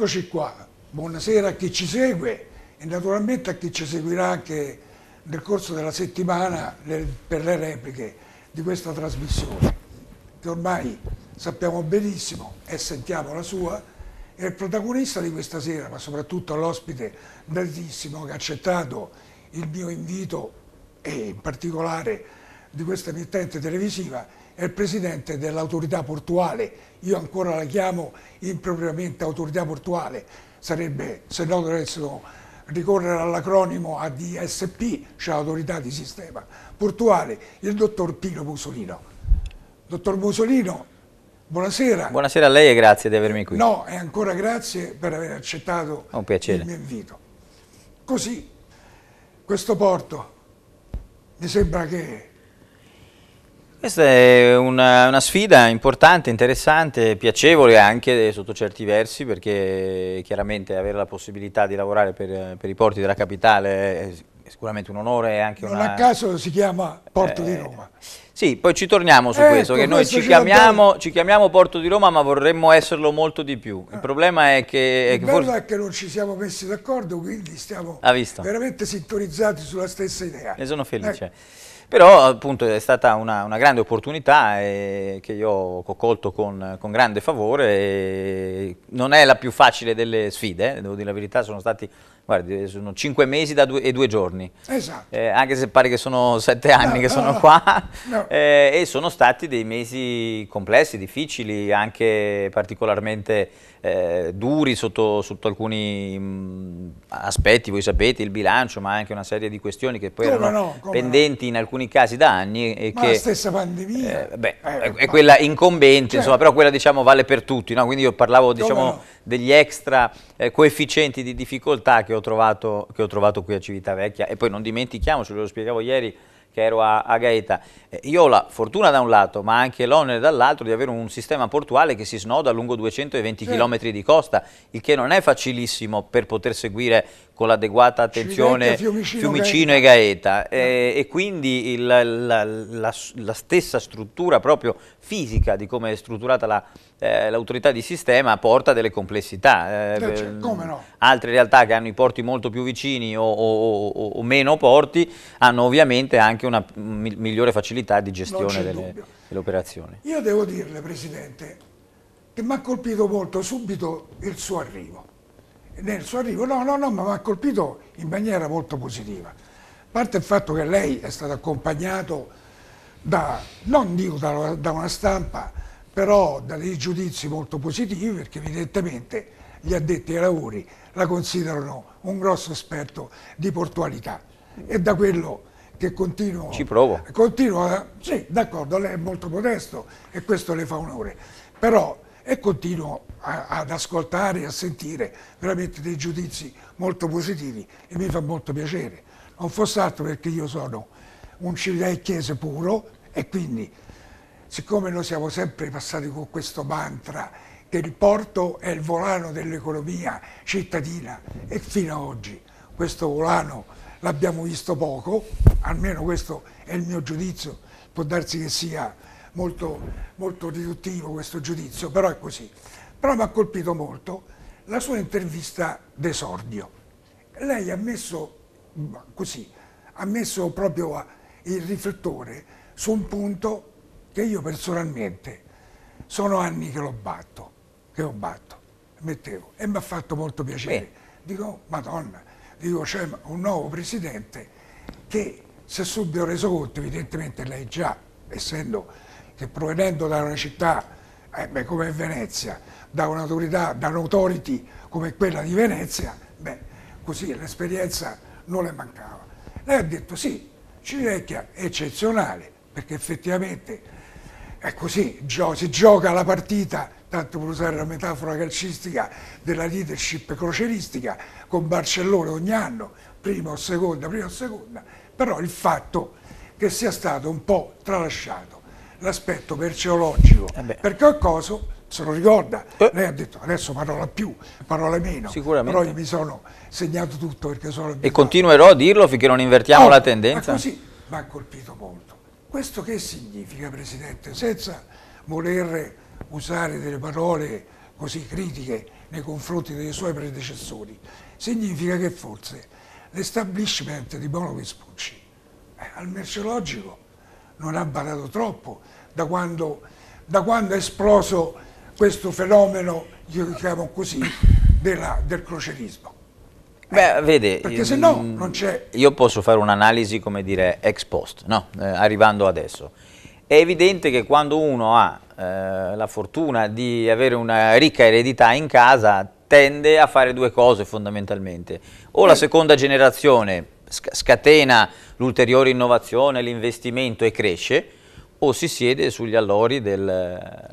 Eccoci qua, buonasera a chi ci segue e naturalmente a chi ci seguirà anche nel corso della settimana per le repliche di questa trasmissione, che ormai sappiamo benissimo e sentiamo la sua, è il protagonista di questa sera, ma soprattutto l'ospite gratissimo che ha accettato il mio invito e in particolare di questa emittente televisiva, è il presidente dell'autorità portuale, io ancora la chiamo impropriamente autorità portuale, sarebbe, se no dovessero ricorrere all'acronimo ADSP, cioè autorità di sistema portuale, il dottor Pino Musolino. Dottor Musolino, buonasera. Buonasera a lei e grazie di avermi qui. No, e ancora grazie per aver accettato il mio invito. Così, questo porto mi sembra che questa è una, una, sfida importante, interessante, piacevole anche sotto certi versi perché chiaramente avere la possibilità di lavorare per, per i porti della capitale è sicuramente un onore e anche non una... Non a caso si chiama Porto eh, di Roma. Sì, poi ci torniamo su ecco, questo, che noi ci chiamiamo, ci chiamiamo, Porto di Roma ma vorremmo esserlo molto di più. Il eh. problema è che... È che bello forse... è che non ci siamo messi d'accordo, quindi stiamo veramente sintonizzati sulla stessa idea. Ne sono felice. Eh. Però appunto è stata una, una grande opportunità eh, che io ho colto con, con grande favore. non è la più facile delle sfide, eh, devo dire la verità, sono stati guardi, sono cinque mesi due, e due giorni. Esatto. Eh, anche se pare che sono sette anni no, che sono no, qua. No. Eh, e sono stati dei mesi complessi, difficili, anche particolarmente eh, duri sotto, sotto alcuni mh, mm, aspetti, voi sapete, il bilancio, ma anche una serie di questioni che poi come erano no, pendenti in alcuni casi da anni. E ma che, la stessa pandemia. Eh, beh, eh, è quella incombente, cioè, insomma, però quella diciamo vale per tutti, no? quindi io parlavo diciamo, no. degli extra eh, coefficienti di difficoltà che ho, trovato, che ho trovato qui a Civitavecchia e poi non dimentichiamoci, lo spiegavo ieri, che ero a, a Gaeta, eh, io ho la fortuna da un lato, ma anche l'onere dall'altro di avere un sistema portuale che si snoda lungo 220 sì. km di costa, il che non è facilissimo per poter seguire con l'adeguata attenzione Fiumicino, Fiumicino e Gaeta eh, e quindi il, la, la, la, la, stessa struttura proprio fisica di come è strutturata l'autorità eh, di sistema porta delle complessità. Eh, cioè, no? Altre realtà che hanno i porti molto più vicini o, o, o, o meno porti hanno ovviamente anche una migliore facilità di gestione delle, delle operazioni. Io devo dirle Presidente che mi ha colpito molto subito il suo arrivo nel suo arrivo, no, no, no, ma mi ha colpito in maniera molto positiva. A parte il fatto che lei è stato accompagnato da, non dico da, da una stampa, però da dei giudizi molto positivi, perché evidentemente gli addetti ai lavori la considerano un grosso esperto di portualità. E da quello che continuo... Ci provo. Continuo, sì, d'accordo, lei è molto modesto e questo le fa onore. Però e continuo a, ad ascoltare e a sentire veramente dei giudizi molto positivi e mi fa molto piacere. Non fosse altro perché io sono un civilecchiese puro e quindi siccome noi siamo sempre passati con questo mantra che il porto è il volano dell'economia cittadina e fino ad oggi questo volano l'abbiamo visto poco, almeno questo è il mio giudizio, può darsi che sia molto, molto riduttivo questo giudizio, però è così. Però mi ha colpito molto la sua intervista d'esordio. Lei ha messo così, ha messo proprio il riflettore su un punto che io personalmente sono anni che lo batto, che lo batto, mettevo, e mi ha fatto molto piacere. Beh. Dico, madonna, dico, c'è un nuovo presidente che si è subito reso conto, evidentemente lei già, essendo che provenendo da una città eh, beh, come Venezia, da un'autorità, da un'autority come quella di Venezia, beh, così l'esperienza non le mancava. Lei ha detto sì, Civicchia è eccezionale, perché effettivamente è così, si gioca la partita, tanto per usare la metafora calcistica, della leadership croceristica, con Barcellona ogni anno, prima o seconda, prima o seconda, però il fatto che sia stato un po' tralasciato l'aspetto merceologico, eh per qualcosa se lo ricorda, eh. lei ha detto adesso parola più, parola meno, però io mi sono segnato tutto perché sono. E continuerò a dirlo finché non invertiamo oh, la tendenza. Ma così mi ha colpito molto. Questo che significa Presidente? Senza voler usare delle parole così critiche nei confronti dei suoi predecessori, significa che forse l'establishment di Bono Vespucci eh, al merceologico non ha badato troppo da quando, da quando è esploso questo fenomeno, io chiamo così, della, del crocerismo. Beh, vede, perché se no non c'è... Io posso fare un'analisi, come dire, ex post, no? eh, arrivando adesso. È evidente che quando uno ha eh, la fortuna di avere una ricca eredità in casa, tende a fare due cose fondamentalmente. O la eh. seconda generazione scatena l'ulteriore innovazione, l'investimento e cresce, o si siede sugli allori del,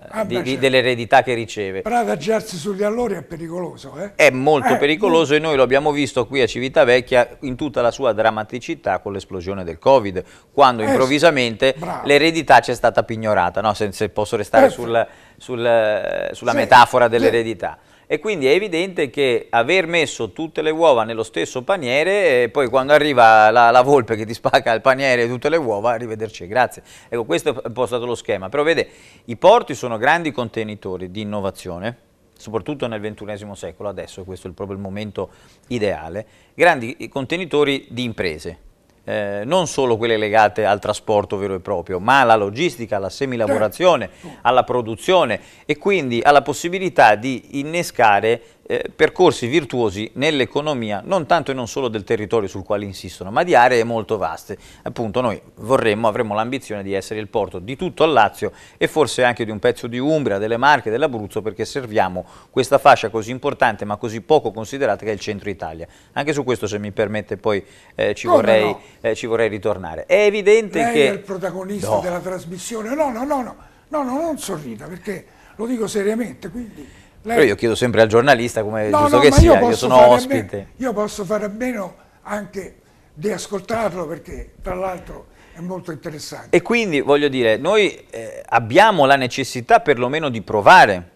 ah, di, certo. dell'eredità che riceve. Però adagiarsi sugli allori è pericoloso. Eh? È molto eh, pericoloso io... e noi lo abbiamo visto qui a Civitavecchia in tutta la sua drammaticità con l'esplosione del Covid, quando eh, improvvisamente l'eredità ci è stata pignorata, no? se, se, posso restare sul, sul, sulla sì, metafora dell'eredità. Sì e quindi è evidente che aver messo tutte le uova nello stesso paniere e poi quando arriva la, la volpe che ti spacca il paniere e tutte le uova, arrivederci, grazie. Ecco, questo è un po' stato lo schema, però vede, i porti sono grandi contenitori di innovazione, soprattutto nel XXI secolo, adesso questo è proprio il momento ideale, grandi contenitori di imprese, eh, non solo quelle legate al trasporto vero e proprio, ma alla logistica, alla semilavorazione, certo. alla produzione e quindi alla possibilità di innescare eh, percorsi virtuosi nell'economia, non tanto e non solo del territorio sul quale insistono, ma di aree molto vaste. Appunto noi vorremmo, avremmo l'ambizione di essere il porto di tutto il Lazio e forse anche di un pezzo di Umbria, delle Marche, dell'Abruzzo, perché serviamo questa fascia così importante ma così poco considerata che è il centro Italia. Anche su questo, se mi permette, poi eh, ci, vorrei, no? eh, ci, vorrei, ritornare. È evidente Lei che... è il protagonista della trasmissione. No, no, no, no, no, no, non sorrida, perché lo dico seriamente, quindi... Lei... Però io chiedo sempre al giornalista come no, giusto no, che sia, io, io sono ospite. io posso fare a meno anche di ascoltarlo perché tra l'altro è molto interessante. E quindi voglio dire, noi eh, abbiamo la necessità perlomeno di provare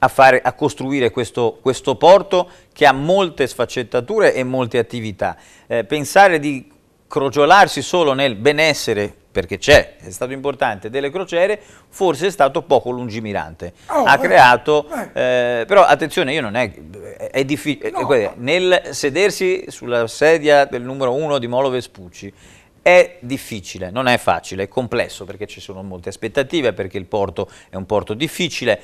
a, fare, a costruire questo, questo, porto che ha molte sfaccettature e molte attività. Eh, pensare di crogiolarsi solo nel benessere perché c'è, è stato importante, delle crociere, forse è stato poco lungimirante. Oh, ha eh, creato, eh. Eh, però attenzione, io non è, è difficile, no. nel sedersi sulla sedia del numero uno di Molo Vespucci, è difficile, non è facile, è complesso perché ci sono molte aspettative, perché il porto è un porto difficile,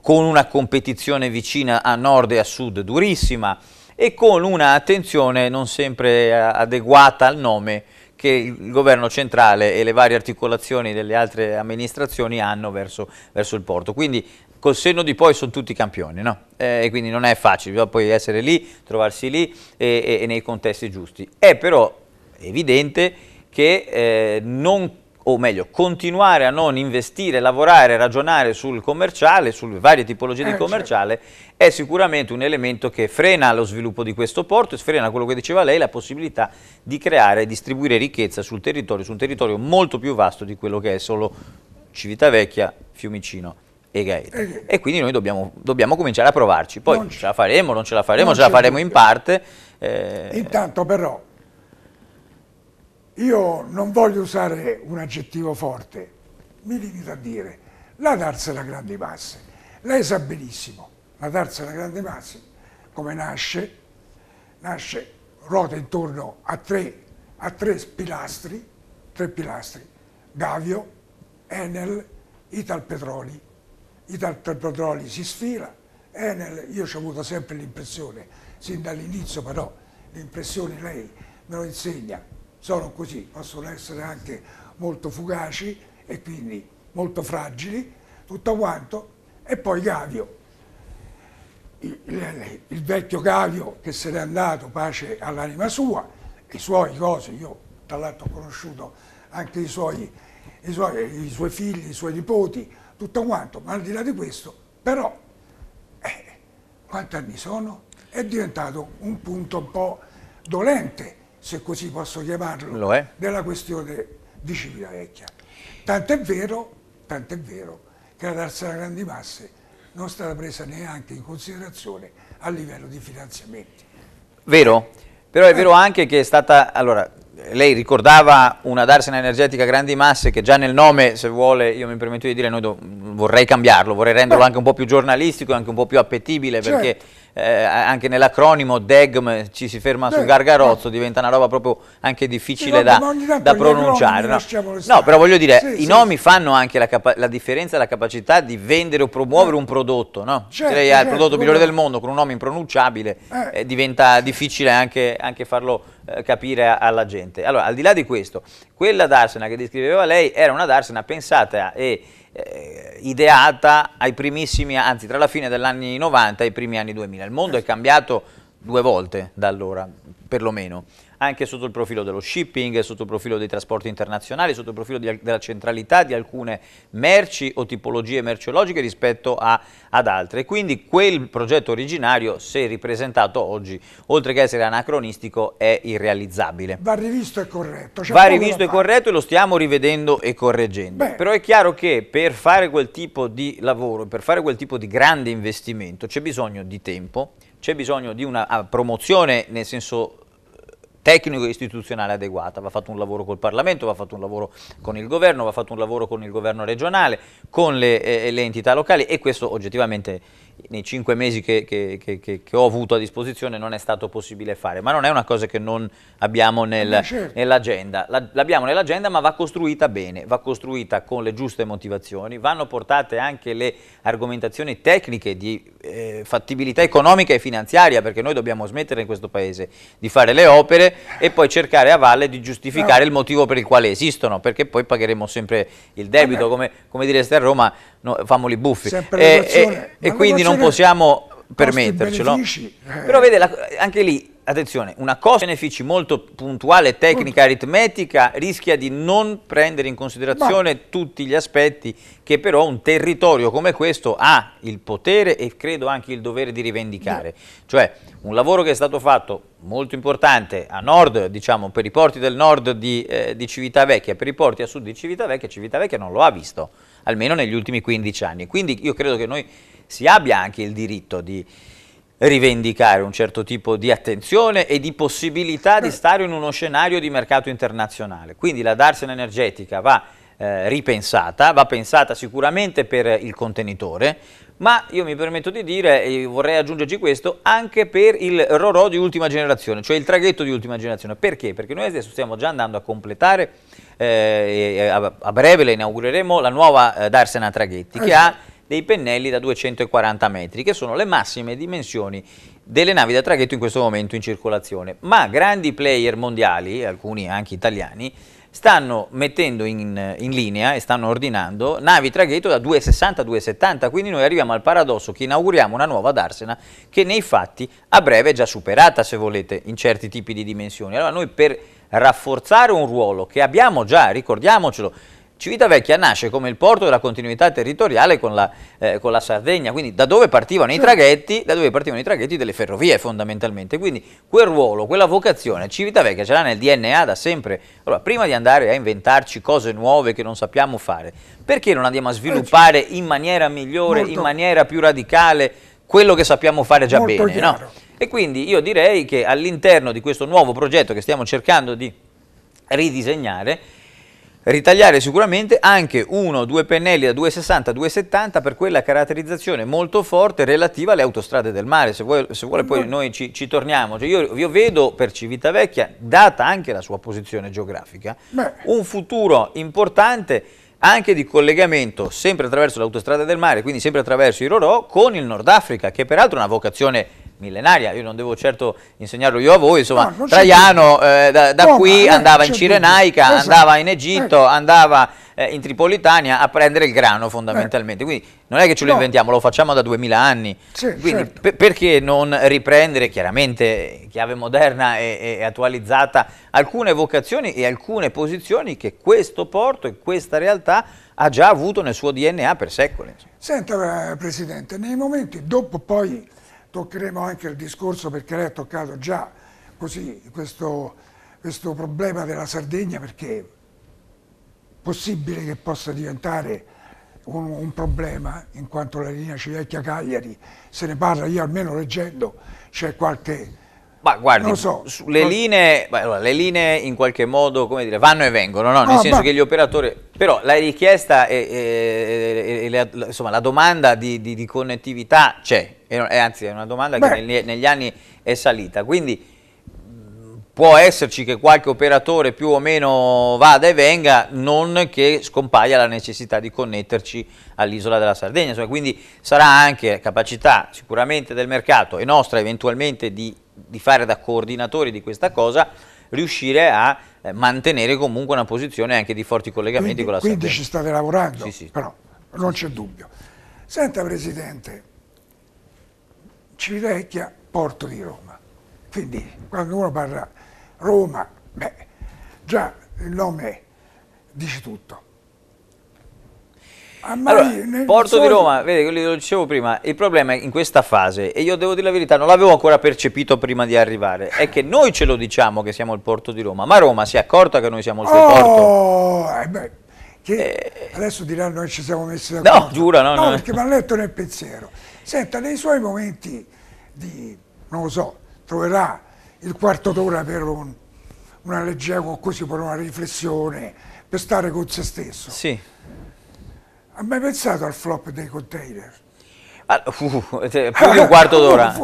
con una competizione vicina a nord e a sud durissima e con una attenzione non sempre adeguata al nome che il governo centrale e le varie articolazioni delle altre amministrazioni hanno verso, verso il porto. Quindi col senno di poi sono tutti campioni, no? eh, e quindi non è facile, bisogna poi essere lì, trovarsi lì e, e, e nei contesti giusti. È però evidente che eh, non o meglio, continuare a non investire, lavorare, ragionare sul commerciale, sulle varie tipologie di eh, commerciale, certo. è sicuramente un elemento che frena lo sviluppo di questo porto e frena quello che diceva lei, la possibilità di creare e distribuire ricchezza sul territorio, su un territorio molto più vasto di quello che è solo Civitavecchia, Fiumicino e Gaeta. Eh, e quindi noi dobbiamo, dobbiamo, cominciare a provarci, poi ce la faremo, non ce la faremo, ce la faremo in parte. Eh... Intanto però io non voglio usare un aggettivo forte, mi limito a dire la darsela grandi masse. Lei sa benissimo, la darsela grandi masse, come nasce, nasce, ruota intorno a tre, a tre pilastri, tre pilastri, Gavio, Enel, Italpetroli. Italpetroli si sfila, Enel, io ho avuto sempre l'impressione, sin dall'inizio però, l'impressione lei me lo insegna, sono così, possono essere anche molto fugaci e quindi molto fragili, tutto quanto, e poi Gavio, il, il, il vecchio Gavio che se n'è andato, pace all'anima sua, i suoi cose, io tra l'altro ho conosciuto anche i suoi, i, suoi, i suoi, figli, i suoi nipoti, tutto quanto, ma al di là di questo, però, eh, quanti anni sono? È diventato un punto un po' dolente se così posso chiamarlo, della questione di Civitavecchia. Tant'è vero, tant'è vero che la tarsela grandi masse non è stata presa neanche in considerazione a livello di finanziamenti. Vero, però è eh. vero anche che è stata, allora, lei ricordava una Darsena energetica grandi masse che già nel nome, se vuole, io mi permetto di dire, noi vorrei cambiarlo, vorrei renderlo Beh. anche un po' più giornalistico anche un po' più appetibile certo. perché eh, anche nell'acronimo DEGM ci si ferma sul gargarozzo, diventa una roba proprio anche difficile da, da pronunciare. No? no? però voglio dire, sì, i sì. nomi fanno anche la, la, differenza la capacità di vendere o promuovere eh. un prodotto. No? Certo, Se lei ha certo, il prodotto migliore del mondo con un nome impronunciabile, eh. Eh, diventa difficile anche, anche farlo eh, capire alla gente. Allora, al di là di questo, quella Darsena che descriveva lei era una Darsena pensata e eh, ideata ai primissimi, anzi tra la fine degli anni 90 e i primi anni 2000. Il mondo è cambiato due volte da allora, perlomeno anche sotto il profilo dello shipping, sotto il profilo dei trasporti internazionali, sotto il profilo di, della centralità di alcune merci o tipologie merceologiche rispetto a, ad altre. Quindi quel progetto originario, se ripresentato oggi, oltre che essere anacronistico, è irrealizzabile. Va rivisto e corretto. Va rivisto e corretto e lo stiamo rivedendo e correggendo. Beh. Però è chiaro che per fare quel tipo di lavoro, per fare quel tipo di grande investimento, c'è bisogno di tempo, c'è bisogno di una ah, promozione nel senso tecnico e istituzionale adeguata, va fatto un lavoro col Parlamento, va fatto un lavoro con il governo, va fatto un lavoro con il governo regionale, con le, eh, le entità locali e questo oggettivamente nei cinque mesi che, che, che, che, ho avuto a disposizione non è stato possibile fare, ma non è una cosa che non abbiamo nel, eh, certo. nell'agenda, l'abbiamo nell'agenda ma va costruita bene, va costruita con le giuste motivazioni, vanno portate anche le argomentazioni tecniche di eh, fattibilità economica e finanziaria, perché noi dobbiamo smettere in questo paese di fare le opere e poi cercare a valle di giustificare no. il motivo per il quale esistono, perché poi pagheremo sempre il debito, come, come direste a Roma, no, famoli buffi. E, e, e quindi non possiamo permettercelo. Eh. Però vede, la, anche lì, attenzione, una costi-benefici molto puntuale, tecnica, aritmetica, rischia di non prendere in considerazione Ma... tutti gli aspetti che però un territorio come questo ha il potere e credo anche il dovere di rivendicare. Cioè, un lavoro che è stato fatto molto importante a nord, diciamo, per i porti del nord di, eh, di Civitavecchia, per i porti a sud di Civitavecchia, Civitavecchia non lo ha visto, almeno negli ultimi 15 anni. Quindi io credo che noi si abbia anche il diritto di rivendicare un certo tipo di attenzione e di possibilità di stare in uno scenario di mercato internazionale. Quindi la Darsena energetica va eh, ripensata, va pensata sicuramente per il contenitore, ma io mi permetto di dire, e vorrei aggiungerci questo, anche per il RORO di ultima generazione, cioè il traghetto di ultima generazione. Perché? Perché noi adesso stiamo già andando a completare, eh, a, breve la inaugureremo, la nuova eh, Darsena Traghetti, che ha dei pennelli da 240 metri, che sono le massime dimensioni delle navi da traghetto in questo momento in circolazione. Ma grandi player mondiali, alcuni anche italiani, stanno mettendo in, in, linea e stanno ordinando navi traghetto da 260-270, quindi noi arriviamo al paradosso che inauguriamo una nuova Darsena che nei fatti a breve è già superata, se volete, in certi tipi di dimensioni. Allora noi per rafforzare un ruolo che abbiamo già, ricordiamocelo, Civitavecchia nasce come il porto della continuità territoriale con la, eh, con la, Sardegna, quindi da dove partivano i traghetti, da dove partivano i traghetti delle ferrovie fondamentalmente, quindi quel ruolo, quella vocazione Civitavecchia ce l'ha nel DNA da sempre. Allora, prima di andare a inventarci cose nuove che non sappiamo fare, perché non andiamo a sviluppare in maniera migliore, Molto. in maniera più radicale quello che sappiamo fare già bene, no? E quindi io direi che all'interno di questo nuovo progetto che stiamo cercando di ridisegnare, ritagliare sicuramente anche uno o due pennelli da 260-270 per quella caratterizzazione molto forte relativa alle autostrade del mare, se vuole, se vuole poi noi ci, ci torniamo, cioè io, io, vedo per Civitavecchia, data anche la sua posizione geografica, Beh. un futuro importante anche di collegamento sempre attraverso l'autostrada del mare, quindi sempre attraverso i Rorò, con il Nord Africa, che peraltro è una vocazione millenaria, io non devo certo insegnarlo io a voi, insomma, no, Traiano eh, da, da no, qui eh, andava in Cirenaica, esatto. andava in Egitto, eh. andava eh, in Tripolitania a prendere il grano fondamentalmente, quindi non è che ce lo no. inventiamo, lo facciamo da duemila anni, sì, quindi certo. per, perché non riprendere chiaramente chiave moderna e, e attualizzata alcune vocazioni e alcune posizioni che questo porto e questa realtà ha già avuto nel suo DNA per secoli. Senta Presidente, nei momenti dopo poi toccheremo anche il discorso perché lei ha toccato già così questo, questo problema della Sardegna perché è possibile che possa diventare un, un problema in quanto la linea Civecchia-Cagliari se ne parla, io almeno leggendo c'è qualche Ma guardi, so. le, linee, allora, le, linee, in qualche modo dire, vanno e vengono, no? nel no, senso ma... che gli operatori... Però la richiesta, è insomma la domanda di, di, di connettività c'è, anzi è una domanda Beh. che negli, negli, anni è salita, quindi può esserci che qualche operatore più o meno vada e venga, non che scompaia la necessità di connetterci all'isola della Sardegna, insomma, quindi sarà anche capacità sicuramente del mercato e nostra eventualmente di di fare da coordinatori di questa cosa, riuscire a eh, mantenere comunque una posizione anche di forti collegamenti quindi, con la Sardegna. Quindi ci state lavorando, sì, sì. però non c'è dubbio. Senta Presidente, Civitavecchia, Porto di Roma. Quindi quando uno parla Roma, beh, già il nome dice tutto. Allora, Porto solito... di Roma, vedi, lo dicevo prima, il problema è in questa fase, e io devo dire la verità, non l'avevo ancora percepito prima di arrivare, è che noi ce lo diciamo che siamo il Porto di Roma, ma Roma si è accorta che noi siamo il suo oh, porto? Eh beh, eh... Adesso diranno che ci siamo messi d'accordo. No, giura, no, no. No, perché mi ha letto nel pensiero. Senta, nei suoi momenti di, non lo so, troverà il quarto d'ora per un, una leggera, così per una riflessione, per stare con se stesso. Sì ha mai pensato al flop dei container? Ah, uh, più di un quarto d'ora.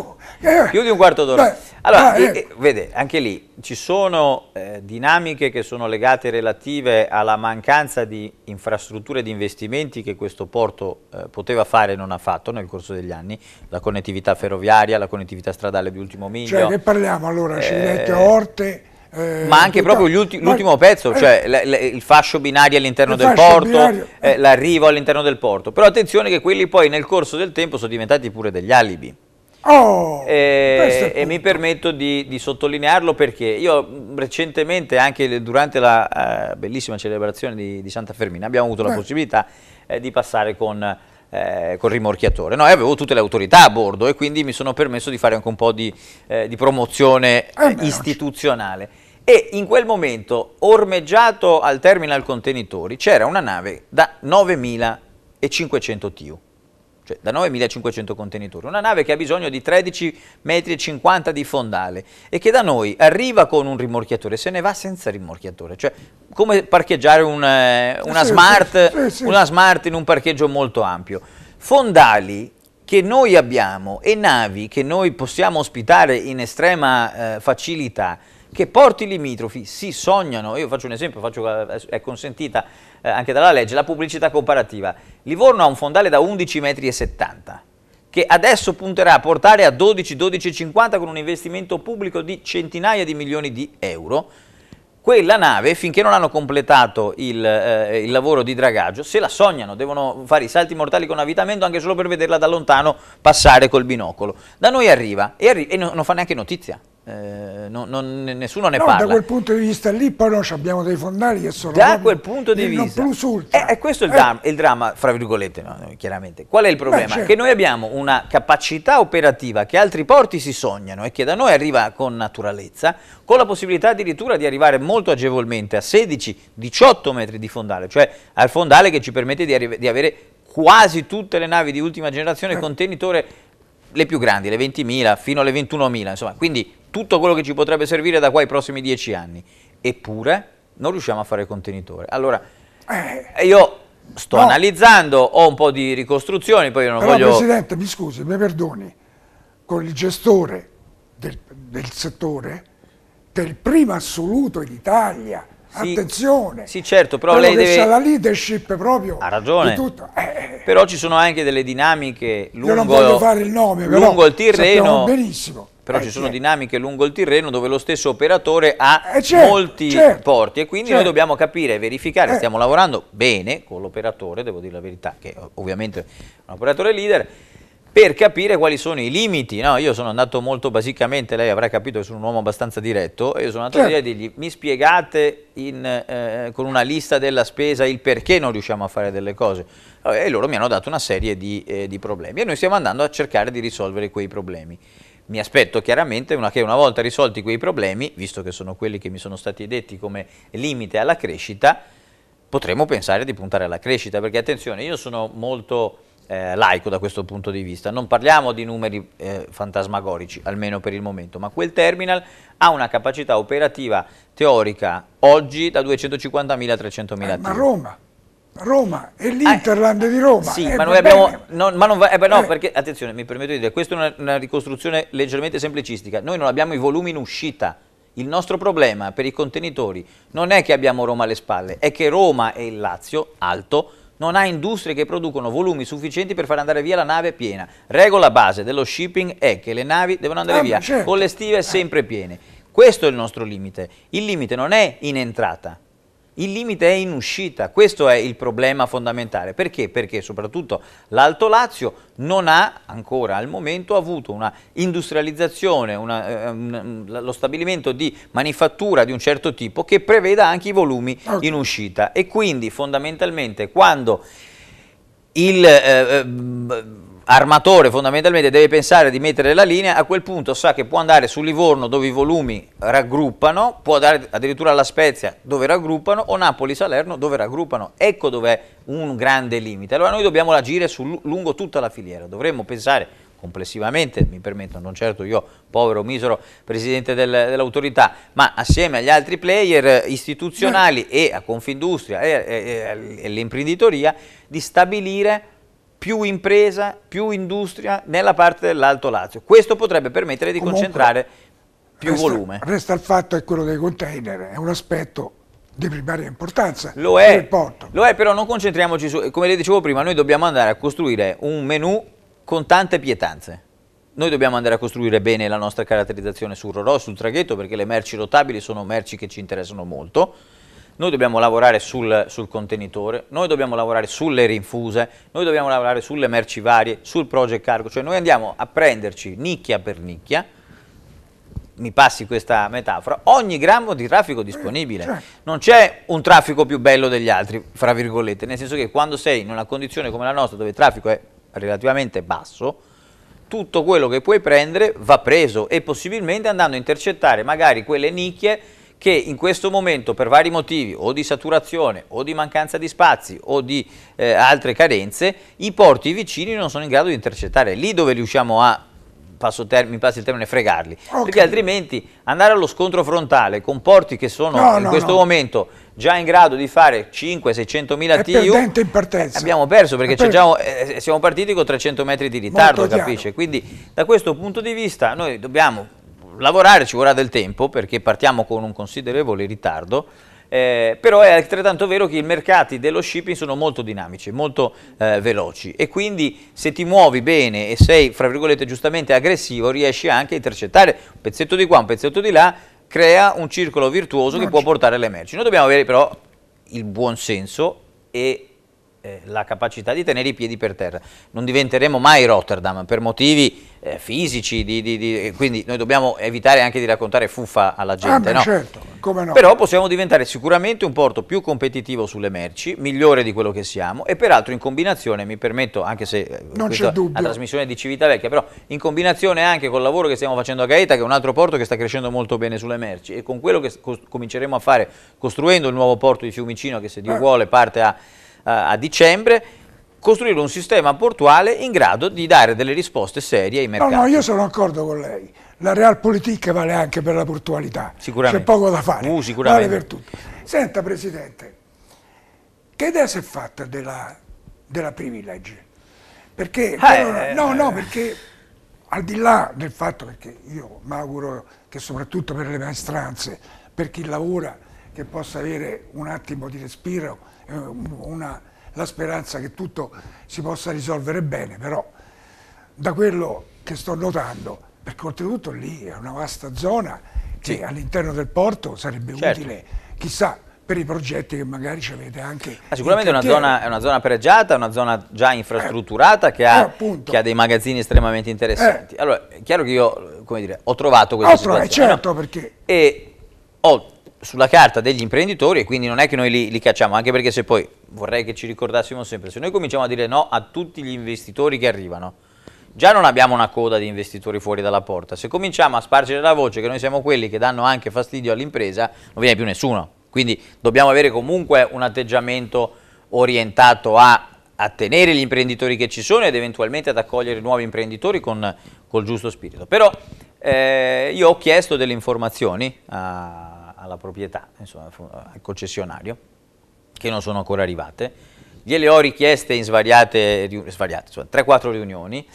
Più di un quarto d'ora. Allora, ah, eh. vede, anche lì ci sono eh, dinamiche che sono legate relative alla mancanza di infrastrutture di investimenti che questo porto eh, poteva fare e non ha fatto nel corso degli anni, la connettività ferroviaria, la connettività stradale di ultimo miglio. Cioè, che parliamo allora? Civitavecchia, eh, Orte, eh, ma anche proprio l'ultimo pezzo, eh, cioè le, il fascio binario all'interno del porto, eh, l'arrivo all'interno del porto. Però attenzione che quelli poi nel corso del tempo sono diventati pure degli alibi. Oh, e, e mi permetto di, di, sottolinearlo perché io recentemente, anche durante la uh, bellissima celebrazione di, di, Santa Fermina, abbiamo avuto la eh. possibilità eh, di passare con, eh, con rimorchiatore. No, avevo tutte le autorità a bordo e quindi mi sono permesso di fare anche un po' di, eh, di promozione eh, istituzionale e in quel momento, ormeggiato al terminal contenitori, c'era una nave da 9500 TU, cioè da 9500 contenitori, una nave che ha bisogno di 13,50 metri di fondale e che da noi arriva con un rimorchiatore, se ne va senza rimorchiatore, cioè come parcheggiare un, eh, una, sì, smart, sì, sì, una smart in un parcheggio molto ampio. Fondali che noi abbiamo e navi che noi possiamo ospitare in estrema eh, facilità, che porti limitrofi si sognano, io faccio un esempio, faccio, è consentita eh, anche dalla legge, la pubblicità comparativa. Livorno ha un fondale da 11,70 metri che adesso punterà a portare a 12-12,50 con un investimento pubblico di centinaia di milioni di euro, quella nave, finché non hanno completato il, eh, il, lavoro di dragaggio, se la sognano, devono fare i salti mortali con avvitamento anche solo per vederla da lontano passare col binocolo. Da noi arriva e, arri e non, non fa neanche notizia. Eh, non, non, nessuno ne no, parla. Da quel punto di vista lì poi noi abbiamo dei fondali che sono da quel punto di vista è, è, questo il, eh. dramma, il, dramma, fra virgolette, no, chiaramente. Qual è il problema? Beh, certo. Che noi abbiamo una capacità operativa che altri porti si sognano e che da noi arriva con naturalezza, con la possibilità addirittura di arrivare molto agevolmente a 16-18 metri di fondale, cioè al fondale che ci permette di, di avere quasi tutte le navi di ultima generazione eh. contenitore le più grandi, le 20.000 fino alle 21.000, insomma, quindi tutto quello che ci potrebbe servire da qua ai prossimi dieci anni. Eppure non riusciamo a fare contenitore. Allora, eh, io sto no. analizzando, ho un po' di ricostruzioni, poi io non Però, voglio... Presidente, mi scusi, mi perdoni, con il gestore del, del settore, che è il primo assoluto in Italia, sì, attenzione. Sì, certo, però lei deve... la leadership proprio ha ragione. Eh, però ci sono anche delle dinamiche lungo, Io non voglio fare il nome, però lungo il Tirreno. benissimo però eh, ci sono dinamiche lungo il Tirreno dove lo stesso operatore ha eh, certo, molti certo, porti e quindi certo. noi dobbiamo capire e verificare, eh. stiamo lavorando bene con l'operatore, devo dire la verità, che ovviamente è un operatore leader, per capire quali sono i limiti. No, io sono andato molto basicamente, lei avrà capito che sono un uomo abbastanza diretto, e io sono andato certo. a dirgli, mi spiegate in, eh, con una lista della spesa il perché non riusciamo a fare delle cose. E loro mi hanno dato una serie di, eh, di problemi e noi stiamo andando a cercare di risolvere quei problemi. Mi aspetto chiaramente una, che una volta risolti quei problemi, visto che sono quelli che mi sono stati detti come limite alla crescita, potremo pensare di puntare alla crescita, perché attenzione, io sono molto eh, laico da questo punto di vista. Non parliamo di numeri eh, fantasmagorici, almeno per il momento, ma quel terminal ha una capacità operativa teorica oggi da 250.000 a 300.000 eh, Ma Roma, Roma e l'Interland eh, di Roma. Sì, eh, ma noi abbiamo. Non, ma non va, eh, beh, no, eh. perché attenzione, mi permetto di dire, questa è una, una, ricostruzione leggermente semplicistica. Noi non abbiamo i volumi in uscita. Il nostro problema per i contenitori non è che abbiamo Roma alle spalle, è che Roma e il Lazio, alto, non ha industrie che producono volumi sufficienti per far andare via la nave piena. Regola base dello shipping è che le navi devono andare ah, via certo. con le stive sempre piene. Questo è il nostro limite. Il limite non è in entrata, il limite è in uscita, questo è il problema fondamentale. Perché? Perché soprattutto l'Alto Lazio non ha ancora al momento avuto una industrializzazione, una, eh, un, lo stabilimento di manifattura di un certo tipo che preveda anche i volumi in uscita e quindi fondamentalmente quando il... Eh, eh armatore fondamentalmente deve pensare di mettere la linea, a quel punto sa che può andare su Livorno dove i volumi raggruppano, può andare addirittura alla Spezia dove raggruppano o Napoli-Salerno dove raggruppano. Ecco dov'è un grande limite. Allora noi dobbiamo agire su, lungo tutta la filiera, dovremmo pensare complessivamente, mi permetto, non certo io, povero, misero presidente del, dell'autorità, ma assieme agli altri player istituzionali e a Confindustria e, e, e all'imprenditoria, di stabilire più impresa, più industria nella parte dell'Alto Lazio. Questo potrebbe permettere di Comunque, concentrare più resta, volume. Resta il fatto che quello dei container è un aspetto di primaria importanza lo è, Lo è, però non concentriamoci su, come le dicevo prima, noi dobbiamo andare a costruire un menù con tante pietanze. Noi dobbiamo andare a costruire bene la nostra caratterizzazione sul Rorò, sul traghetto, perché le merci rotabili sono merci che ci interessano molto noi dobbiamo lavorare sul, sul, contenitore, noi dobbiamo lavorare sulle rinfuse, noi dobbiamo lavorare sulle merci varie, sul project cargo, cioè noi andiamo a prenderci nicchia per nicchia, mi passi questa metafora, ogni grammo di traffico disponibile. Certo. Non c'è un traffico più bello degli altri, fra virgolette, nel senso che quando sei in una condizione come la nostra dove il traffico è relativamente basso, tutto quello che puoi prendere va preso e possibilmente andando a intercettare magari quelle nicchie che in questo momento per vari motivi o di saturazione o di mancanza di spazi o di eh, altre carenze i porti vicini non sono in grado di intercettare, lì dove riusciamo a passo mi passi il termine, fregarli, okay. perché altrimenti andare allo scontro frontale con porti che sono no, in no, questo no. momento già in grado di fare 5-600 mila TU, in partenza. abbiamo perso perché per... già, eh, siamo partiti con 300 metri di ritardo, capisce? Quindi da questo punto di vista noi dobbiamo lavorare ci vorrà del tempo perché partiamo con un considerevole ritardo, eh, però è altrettanto vero che i mercati dello shipping sono molto dinamici, molto eh, veloci e quindi se ti muovi bene e sei, fra virgolette, giustamente aggressivo, riesci anche a intercettare un pezzetto di qua, un pezzetto di là, crea un circolo virtuoso che può portare le merci. Noi dobbiamo avere però il buon senso e eh, la capacità di tenere i piedi per terra. Non diventeremo mai Rotterdam per motivi eh, fisici, di, di, di, quindi noi dobbiamo evitare anche di raccontare fuffa alla gente. Ah, no? certo, no? Però possiamo diventare sicuramente un porto più competitivo sulle merci, migliore di quello che siamo e peraltro in combinazione, mi permetto, anche se eh, non c'è dubbio. la trasmissione di Civitavecchia, però in combinazione anche con il lavoro che stiamo facendo a Gaeta, che è un altro porto che sta crescendo molto bene sulle merci e con quello che cominceremo a fare costruendo il nuovo porto di Fiumicino che se Dio eh. vuole parte a a dicembre, costruire un sistema portuale in grado di dare delle risposte serie ai mercati. No, no, io sono d'accordo con lei. La realpolitik vale anche per la portualità. Sicuramente. C'è poco da fare. Uh, sicuramente. Vale per tutto. Senta, Presidente, che idea si è fatta della, della privilege? Perché, eh, no, no, perché al di là del fatto, perché io mi auguro che soprattutto per le maestranze, per chi lavora, che possa avere un attimo di respiro eh, una, la speranza che tutto si possa risolvere bene, però da quello che sto notando, perché oltretutto lì è una vasta zona che sì. all'interno del porto sarebbe certo. utile, chissà, per i progetti che magari ci avete anche. Ah, sicuramente è una, zona, è una, zona, pregiata, è una zona già infrastrutturata eh, che, ha, eh, che, ha, dei magazzini estremamente interessanti. Eh. Allora, è chiaro che io, come dire, ho trovato questa ho situazione. Certo, no? perché... E ho sulla carta degli imprenditori e quindi non è che noi li, li, cacciamo, anche perché se poi vorrei che ci ricordassimo sempre, se noi cominciamo a dire no a tutti gli investitori che arrivano, già non abbiamo una coda di investitori fuori dalla porta, se cominciamo a spargere la voce che noi siamo quelli che danno anche fastidio all'impresa, non viene più nessuno, quindi dobbiamo avere comunque un atteggiamento orientato a a tenere gli imprenditori che ci sono ed eventualmente ad accogliere nuovi imprenditori con col giusto spirito. Però eh, io ho chiesto delle informazioni a, alla proprietà, insomma, al concessionario, che non sono ancora arrivate. Gliele ho richieste in svariate, svariate insomma, 3-4 riunioni.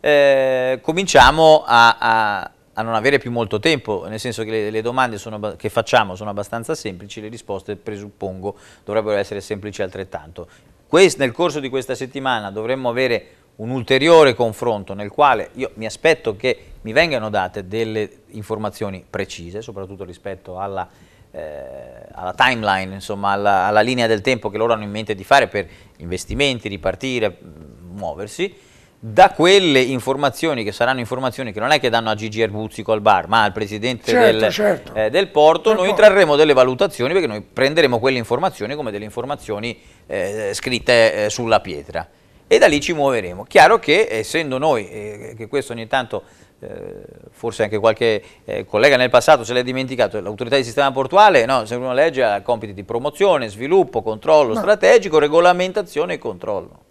Eh, cominciamo a, a, a, non avere più molto tempo, nel senso che le, le domande sono, che facciamo sono abbastanza semplici, le risposte presuppongo dovrebbero essere semplici altrettanto. Quest, nel corso di questa settimana dovremmo avere un ulteriore confronto nel quale io mi aspetto che mi vengano date delle informazioni precise, soprattutto rispetto alla, eh, alla timeline, insomma alla, alla, linea del tempo che loro hanno in mente di fare per investimenti, ripartire, muoversi, da quelle informazioni che saranno informazioni che non è che danno a Gigi Erbuzzico al bar, ma al presidente certo, del, certo. Eh, del, porto, noi trarremo delle valutazioni perché noi prenderemo quelle informazioni come delle informazioni eh, scritte eh, sulla pietra e da lì ci muoveremo. Chiaro che essendo noi, eh, che questo ogni tanto eh, forse anche qualche eh, collega nel passato se l'è dimenticato, l'autorità di sistema portuale, no, se uno legge ha compiti di promozione, sviluppo, controllo no. strategico, regolamentazione e controllo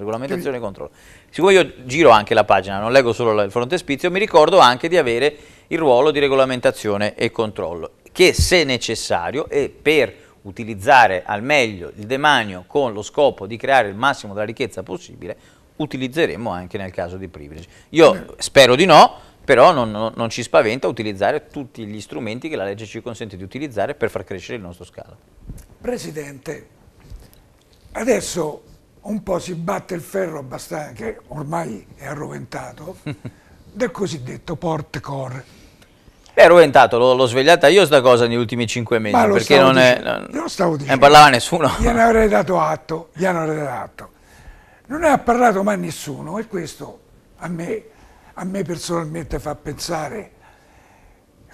regolamentazione e controllo. Siccome io giro anche la pagina, non leggo solo il frontespizio, mi ricordo anche di avere il ruolo di regolamentazione e controllo, che se necessario e per utilizzare al meglio il demanio con lo scopo di creare il massimo della ricchezza possibile, utilizzeremo anche nel caso di privilegi. Io spero di no, però non, non, non, ci spaventa utilizzare tutti gli strumenti che la legge ci consente di utilizzare per far crescere il nostro scalo. Presidente, adesso un po' si batte il ferro abbastanza, che ormai è arroventato, del cosiddetto port core. È arroventato, l'ho svegliata io sta cosa negli ultimi cinque mesi, perché non è... Non, stavo dicendo. Non parlava nessuno. Gliene avrei dato atto, gliene avrei dato atto. Non ne ha parlato mai nessuno e questo a me, a me personalmente fa pensare,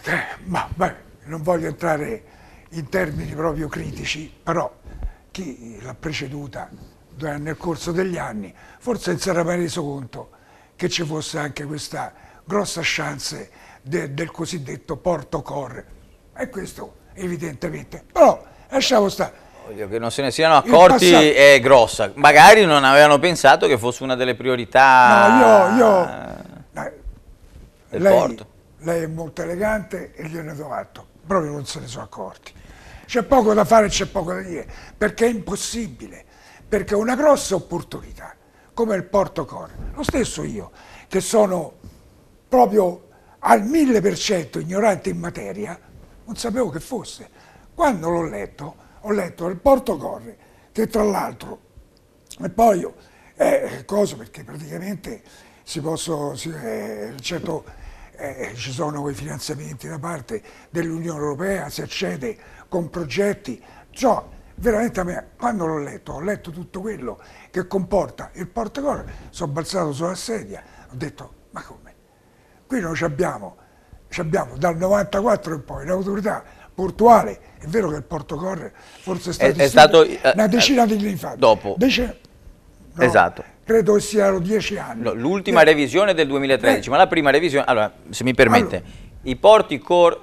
che, ma beh, non voglio entrare in termini proprio critici, però chi l'ha preceduta nel corso degli anni, forse non si era mai reso conto che ci fosse anche questa grossa chance de, del cosiddetto porto core. E questo evidentemente. Però lasciamo stare. Che non se ne siano accorti è grossa. Magari non avevano pensato che fosse una delle priorità no, io, io, dai, del lei, porto. Lei è molto elegante e gliene do atto, proprio non se ne sono accorti. C'è poco da fare e c'è poco da dire, perché è impossibile perché è una grossa opportunità, come il Porto Core. Lo stesso io, che sono proprio al mille per cento ignorante in materia, non sapevo che fosse. Quando l'ho letto, ho letto il Porto Core, che tra l'altro, e poi è cosa perché praticamente si possono, si, eh, certo, eh, ci sono i finanziamenti da parte dell'Unione Europea, si accede con progetti, cioè, veramente a me, quando l'ho letto, ho letto tutto quello che comporta il portacore, sono balzato sulla sedia, ho detto, ma come? Qui noi abbiamo, abbiamo dal 94 in poi l'autorità portuale, è vero che il portocorre forse è stato, è, è stato una eh, decina di anni fa. Dopo. Decina, no, esatto. Credo che siano dieci anni. No, L'ultima eh, revisione del 2013, eh, ma la prima revisione, allora, se mi permette, allora, i porti core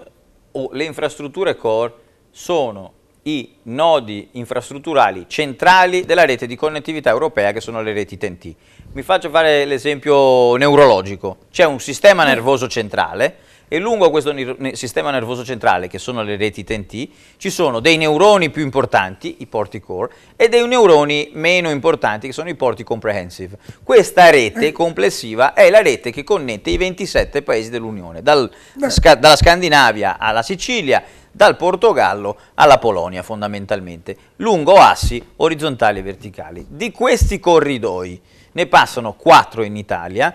o le infrastrutture core sono i nodi infrastrutturali centrali della rete di connettività europea che sono le reti TNT. Mi faccio fare l'esempio neurologico. C'è un sistema nervoso centrale e lungo questo sistema nervoso centrale, che sono le reti TNT, ci sono dei neuroni più importanti, i porti core, e dei neuroni meno importanti, che sono i porti comprehensive. Questa rete complessiva è la rete che connette i 27 paesi dell'Unione, dal, dalla Scandinavia alla Sicilia, dal Portogallo alla Polonia fondamentalmente, lungo assi orizzontali e verticali. Di questi corridoi ne passano quattro in Italia,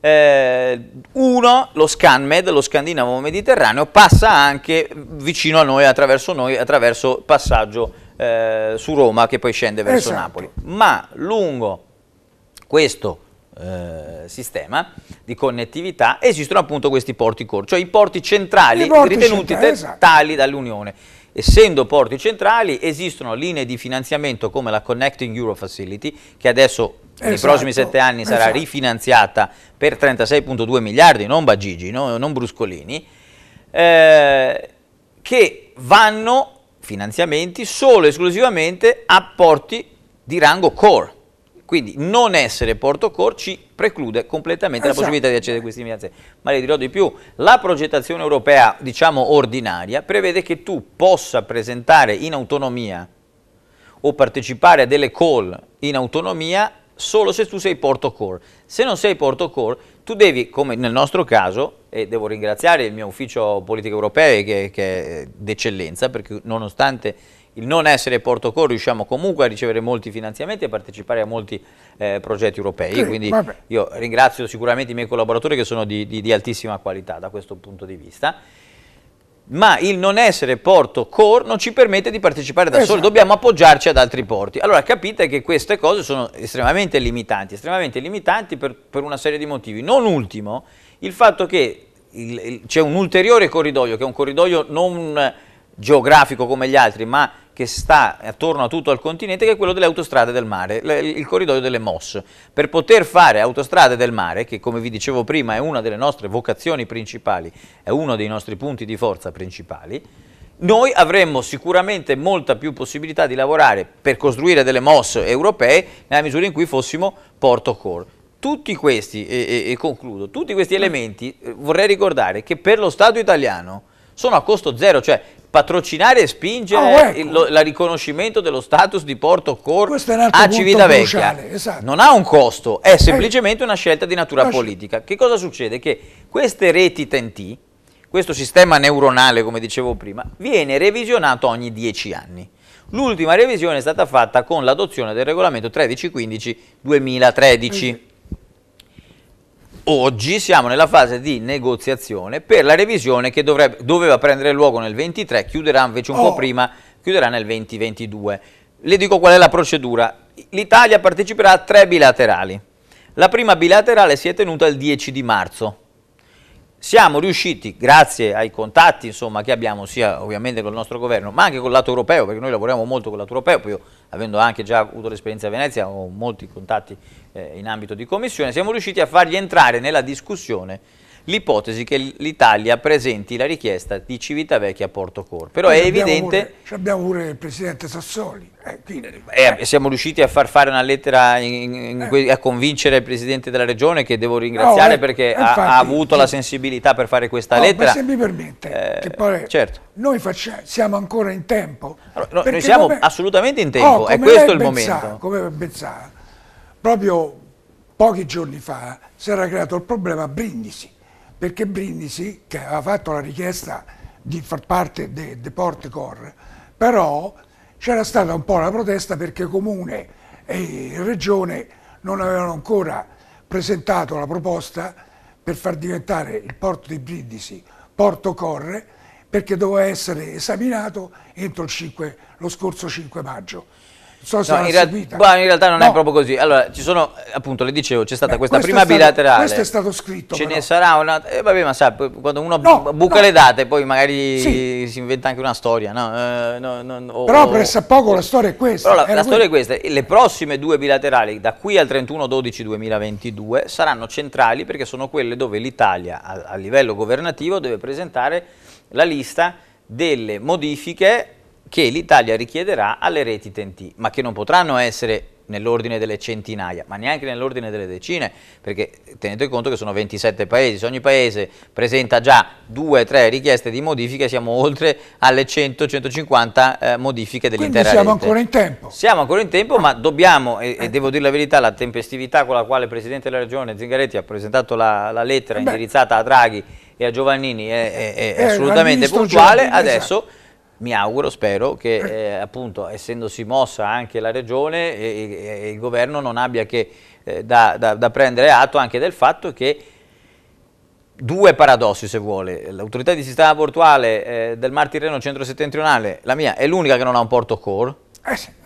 eh, uno, lo ScanMed, lo scandinavo mediterraneo, passa anche vicino a noi, attraverso noi, attraverso passaggio eh, su Roma che poi scende verso esatto. Napoli. Ma lungo questo eh, sistema di connettività esistono appunto questi porti core, cioè i porti centrali I porti ritenuti centrali, esatto. tali dall'Unione. Essendo porti centrali esistono linee di finanziamento come la Connecting Euro Facility che adesso esatto, nei prossimi sette anni sarà esatto. rifinanziata per 36.2 miliardi, non Bagigi, no, non Bruscolini, eh, che vanno finanziamenti solo e esclusivamente a porti di rango core. Quindi non essere porto core ci preclude completamente esatto. la possibilità di accedere a questi finanziamenti. Ma le dirò di più, la progettazione europea, diciamo ordinaria, prevede che tu possa presentare in autonomia o partecipare a delle call in autonomia solo se tu sei porto core. Se non sei porto core, tu devi, come nel nostro caso, e devo ringraziare il mio ufficio politico europeo che, che è d'eccellenza, perché nonostante il non essere porto core riusciamo comunque a ricevere molti finanziamenti e a partecipare a molti eh, progetti europei, sì, quindi vabbè. io ringrazio sicuramente i miei collaboratori che sono di, di, di altissima qualità da questo punto di vista ma il non essere porto core non ci permette di partecipare da esatto. soli, dobbiamo appoggiarci ad altri porti. Allora capite che queste cose sono estremamente limitanti, estremamente limitanti per, per una serie di motivi. Non ultimo, il fatto che c'è un ulteriore corridoio, che è un corridoio non geografico come gli altri, ma che sta attorno a tutto il continente, che è quello delle autostrade del mare, il corridoio delle MOS. Per poter fare autostrade del mare, che come vi dicevo prima è una delle nostre vocazioni principali, è uno dei nostri punti di forza principali, noi avremmo sicuramente molta più possibilità di lavorare per costruire delle MOS europee nella misura in cui fossimo porto core. Tutti questi, e, e, e concludo, tutti questi elementi eh, vorrei ricordare che per lo Stato italiano sono a costo zero, cioè patrocinare e spingere oh, ecco. il la riconoscimento dello status di porto core a Civitavecchia esatto. non ha un costo, è eh. semplicemente una scelta di natura politica. Che cosa succede? Che queste reti TNT, questo sistema neuronale, come dicevo prima, viene revisionato ogni dieci anni. L'ultima revisione è stata fatta con l'adozione del regolamento 1315-2013. Oggi siamo nella fase di negoziazione per la revisione che dovrebbe, doveva prendere luogo nel 23, chiuderà invece un oh. po' prima, chiuderà nel 2022. Le dico qual è la procedura. L'Italia parteciperà a tre bilaterali. La prima bilaterale si è tenuta il 10 di marzo. Siamo riusciti, grazie ai contatti insomma, che abbiamo sia ovviamente con il nostro governo, ma anche con il lato europeo, perché noi lavoriamo molto con il lato europeo, poi io avendo anche già avuto l'esperienza a Venezia ho molti contatti eh, in ambito di commissione, siamo riusciti a fargli entrare nella discussione l'ipotesi che l'Italia presenti la richiesta di Civitavecchia a Porto Core. Però Noi è evidente... Pure, abbiamo pure il Presidente Sassoli. Eh, eh, eh, siamo riusciti a far fare una lettera in, in, in, a convincere il Presidente della Regione che devo ringraziare no, eh, perché infatti, ha, ha, avuto la sensibilità per fare questa no, lettera. se mi permette, eh, poi certo. noi facciamo, siamo ancora in tempo. Allora, no, noi siamo come, assolutamente in tempo, oh, è questo il momento. Sa, come ben sa, proprio pochi giorni fa si era creato il problema a Brindisi perché Brindisi, che aveva fatto la richiesta di far parte dei de Porte Cor, però c'era stata un po' la protesta perché Comune e Regione non avevano ancora presentato la proposta per far diventare il porto di Brindisi Porto Corre perché doveva essere esaminato entro 5, lo scorso 5 maggio so se no, in, real bah, in, realtà non no. è proprio così. Allora, ci sono, appunto, le dicevo, c'è stata Beh, questa prima stato, bilaterale. Questo è stato scritto. Ce però. ne sarà una. Eh, vabbè, ma sa, quando uno no, buca le date, poi magari sì. si inventa anche una storia. Eh, o, però presso poco la storia è questa. Però la, la storia è questa. Le prossime due bilaterali, da qui al 31-12-2022, saranno centrali perché sono quelle dove l'Italia, a, a livello governativo, deve presentare la lista delle modifiche che l'Italia richiederà alle reti TNT, ma che non potranno essere nell'ordine delle centinaia, ma neanche nell'ordine delle decine, perché tenete conto che sono 27 paesi, se ogni paese presenta già due o tre richieste di modifiche, siamo oltre alle 100-150 eh, modifiche dell'intera rete. siamo ancora in tempo. Siamo ancora in tempo, ma dobbiamo, e, e, devo dire la verità, la tempestività con la quale il Presidente della Regione Zingaretti ha presentato la, la lettera Beh. indirizzata a Draghi e a Giovannini è, è, è eh, assolutamente puntuale, Giovannini, adesso... Esatto mi auguro, spero che eh, appunto essendosi mossa anche la regione e, e il governo non abbia che eh, da, da, da, prendere atto anche del fatto che due paradossi se vuole, l'autorità di sistema portuale eh, del Mar Tirreno centro-settentrionale, la mia, è l'unica che non ha un porto core, eh sì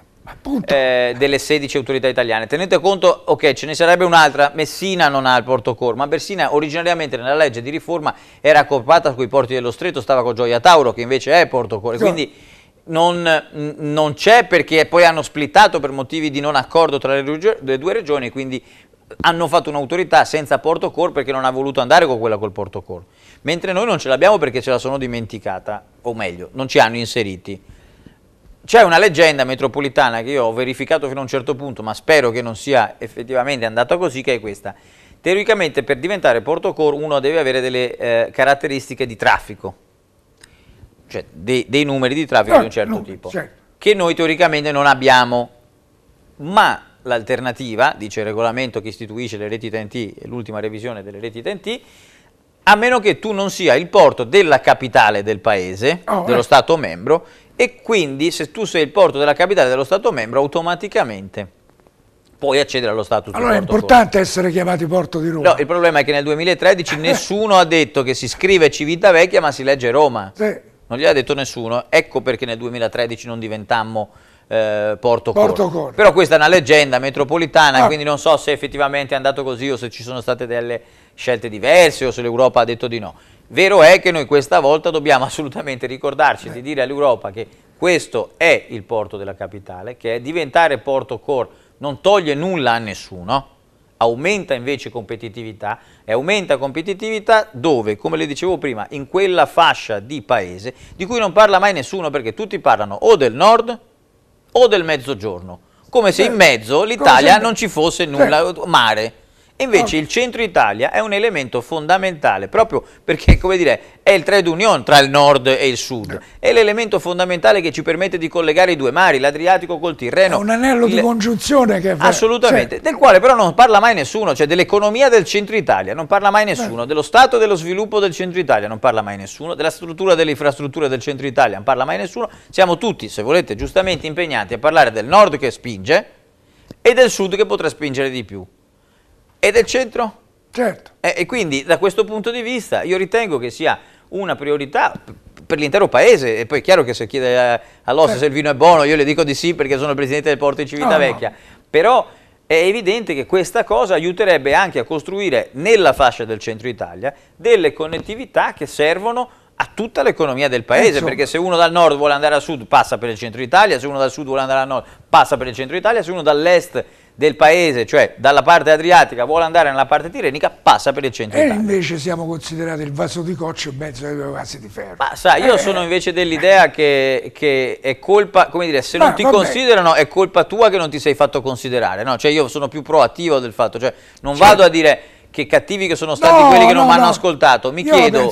eh, delle 16 autorità italiane. Tenete conto, ok, ce ne sarebbe un'altra, Messina non ha il porto core, ma Messina originariamente nella legge di riforma era accorpata con i porti dello stretto, stava con Gioia Tauro che invece è porto core, quindi non, non c'è perché poi hanno splittato per motivi di non accordo tra le, le due regioni, quindi hanno fatto un'autorità senza porto core perché non ha voluto andare con quella col porto core, mentre noi non ce l'abbiamo perché ce la sono dimenticata, o meglio, non ci hanno inseriti c'è una leggenda metropolitana che io ho verificato fino a un certo punto, ma spero che non sia effettivamente andata così, che è questa. Teoricamente per diventare Porto Core uno deve avere delle eh, caratteristiche di traffico, cioè dei, dei numeri di traffico no, di un certo no, tipo, certo. che noi teoricamente non abbiamo, ma l'alternativa, dice il regolamento che istituisce le reti TNT, l'ultima revisione delle reti TNT, a meno che tu non sia il porto della capitale del paese, oh, dello eh. Stato membro, e quindi se tu sei il porto della capitale dello Stato membro automaticamente puoi accedere allo status allora di porto. Allora è importante corso. essere chiamati Porto di Roma. No, il problema è che nel 2013 nessuno ha detto che si scrive Civitavecchia ma si legge Roma. Sì. Non gliel'ha detto nessuno, ecco perché nel 2013 non diventammo eh, Porto, Porto Cor. Però questa è una leggenda metropolitana, ah. quindi non so se effettivamente è andato così o se ci sono state delle scelte diverse o se l'Europa ha detto di no. Vero è che noi questa volta dobbiamo assolutamente ricordarci di dire all'Europa che questo è il porto della capitale, che è diventare porto core non toglie nulla a nessuno, aumenta invece competitività e aumenta competitività dove, come le dicevo prima, in quella fascia di paese di cui non parla mai nessuno perché tutti parlano o del nord o del mezzogiorno, come se in mezzo l'Italia non ci fosse nulla, mare. Invece il centro Italia è un elemento fondamentale proprio perché, come dire, è il trade union tra il nord e il sud. È l'elemento fondamentale che ci permette di collegare i due mari, l'Adriatico col Tirreno. È un anello il... di congiunzione che fa... Assolutamente, cioè... del quale però non parla mai nessuno, cioè dell'economia del centro Italia non parla mai nessuno, Beh. dello stato e dello sviluppo del centro Italia non parla mai nessuno, della struttura delle infrastrutture del centro Italia non parla mai nessuno. Siamo tutti, se volete, giustamente impegnati a parlare del nord che spinge e del sud che potrà spingere di più. E del centro? Certo. E, e quindi da questo punto di vista io ritengo che sia una priorità per l'intero paese e poi è chiaro che se chiede all'Ossa eh. se il vino è buono io le dico di sì perché sono il presidente del porto di Civitavecchia, no, no. però è evidente che questa cosa aiuterebbe anche a costruire nella fascia del centro Italia delle connettività che servono a tutta l'economia del paese, perché se uno dal nord vuole andare al sud passa per il centro Italia, se uno dal sud vuole andare al nord passa per il centro Italia, se uno dall'est del paese, cioè dalla parte adriatica, vuole andare nella parte tirrenica, passa per il centro e Italia. E invece siamo considerati il vaso di coccio in mezzo ai due vasi di ferro. Ma sai, io eh, sono invece dell'idea che, che, è colpa, come dire, se non ti vabbè. considerano è colpa tua che non ti sei fatto considerare, no? Cioè io sono più proattivo del fatto, cioè non cioè, vado a dire che cattivi che sono stati no, quelli che no, non mi hanno no. ascoltato, mi chiedo,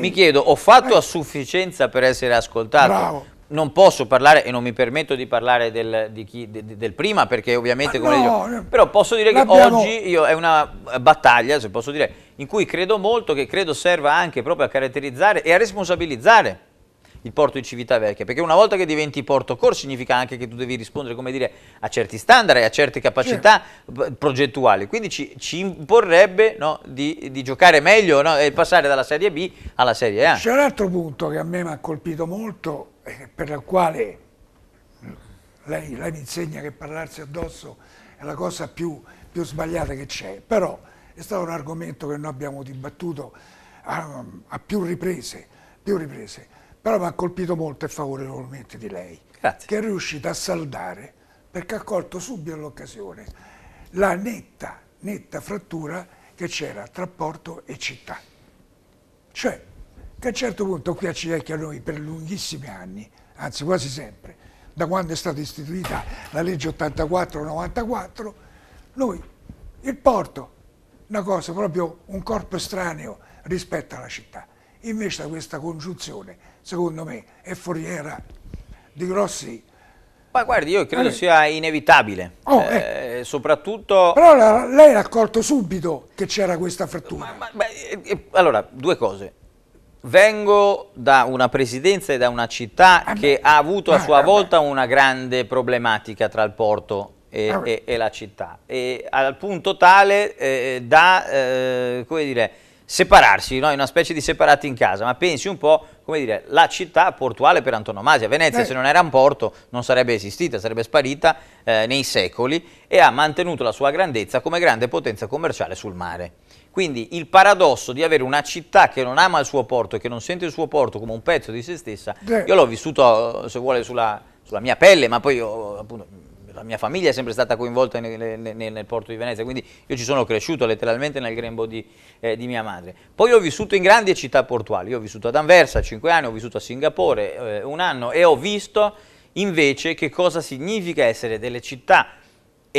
mi chiedo, ho fatto eh. a sufficienza per essere ascoltato? Bravo non posso parlare e non mi permetto di parlare del, di chi, di, del prima perché ovviamente come no, dico, però posso dire che oggi io, è una battaglia, se posso dire, in cui credo molto, che credo serva anche proprio a caratterizzare e a responsabilizzare il porto di Civitavecchia, perché una volta che diventi porto core significa anche che tu devi rispondere, come dire, a certi standard e a certe capacità certo. progettuali, quindi ci, ci imporrebbe no, di, di, giocare meglio no, e passare dalla Serie B alla Serie A. C'è un altro punto che a me mi ha colpito molto, per il quale lei, lei, mi insegna che parlarsi addosso è la cosa più, più sbagliata che c'è, però è stato un argomento che noi abbiamo dibattuto a, a più riprese, più riprese però mi ha colpito molto e favorevolmente di lei, Grazie. che è riuscita a saldare, perché ha colto subito l'occasione, la netta, netta frattura che c'era tra porto e città. Cioè, che a un certo punto qui a Civecchia noi per lunghissimi anni, anzi quasi sempre, da quando è stata istituita la legge 84-94, noi, il porto, una cosa proprio, un corpo estraneo rispetto alla città. Invece da questa congiunzione secondo me, è foriera di grossi... Ma guardi, io credo eh. sia inevitabile, oh, eh. Eh, soprattutto... Però lei ha accorto subito che c'era questa frattura. Ma, ma, eh, eh, allora, due cose. Vengo da una presidenza e da una città ah, che beh. ha avuto a ah, sua ah, volta beh. una grande problematica tra il porto e, ah, e, e la città, e al punto tale eh, da, come dire, separarsi, no? in una specie di separati in casa, ma pensi un po', come dire, la città portuale per antonomasia. Venezia, eh. se non era un porto, non sarebbe esistita, sarebbe sparita eh, nei secoli e ha mantenuto la sua grandezza come grande potenza commerciale sul mare. Quindi il paradosso di avere una città che non ama il suo porto e che non sente il suo porto come un pezzo di se stessa, eh. io l'ho vissuto, se vuole, sulla, sulla mia pelle, ma poi io, appunto, la mia famiglia è sempre stata coinvolta nel, nel, nel, porto di Venezia, quindi io ci sono cresciuto letteralmente nel grembo di, eh, di, mia madre. Poi ho vissuto in grandi città portuali, io ho vissuto ad Anversa 5 anni, ho vissuto a Singapore eh, un anno e ho visto invece che cosa significa essere delle città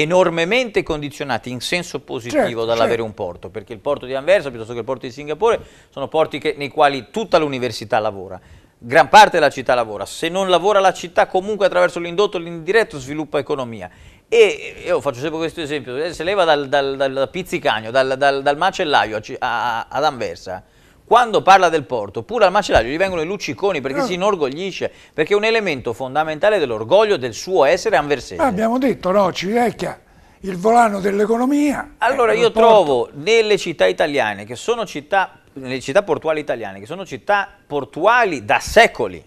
enormemente condizionate in senso positivo certo, dall'avere certo. un porto, perché il porto di Anversa piuttosto che il porto di Singapore sono porti che, nei quali tutta l'università lavora, gran parte della città lavora, se non lavora la città comunque attraverso l'indotto l'indiretto sviluppa economia. E io faccio sempre questo esempio, se lei va dal, dal, dal pizzicagno, dal, dal, dal macellaio a, a, ad Anversa, quando parla del porto, pure al macellaio gli vengono i lucciconi perché no. si inorgoglisce, perché è un elemento fondamentale dell'orgoglio del suo essere anversese. Abbiamo detto, no, Civitavecchia, il volano dell'economia. Allora io trovo nelle città italiane, che sono città, nelle città portuali italiane, che sono città portuali da secoli,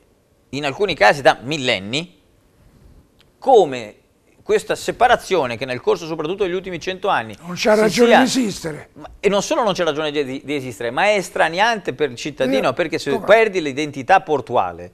in alcuni casi da millenni, come questa separazione che nel corso soprattutto degli ultimi cento anni non c'è ragione sia, di esistere. E non solo non c'è ragione di, di, esistere ma è estraniante per il cittadino eh, perché se perdi l'identità portuale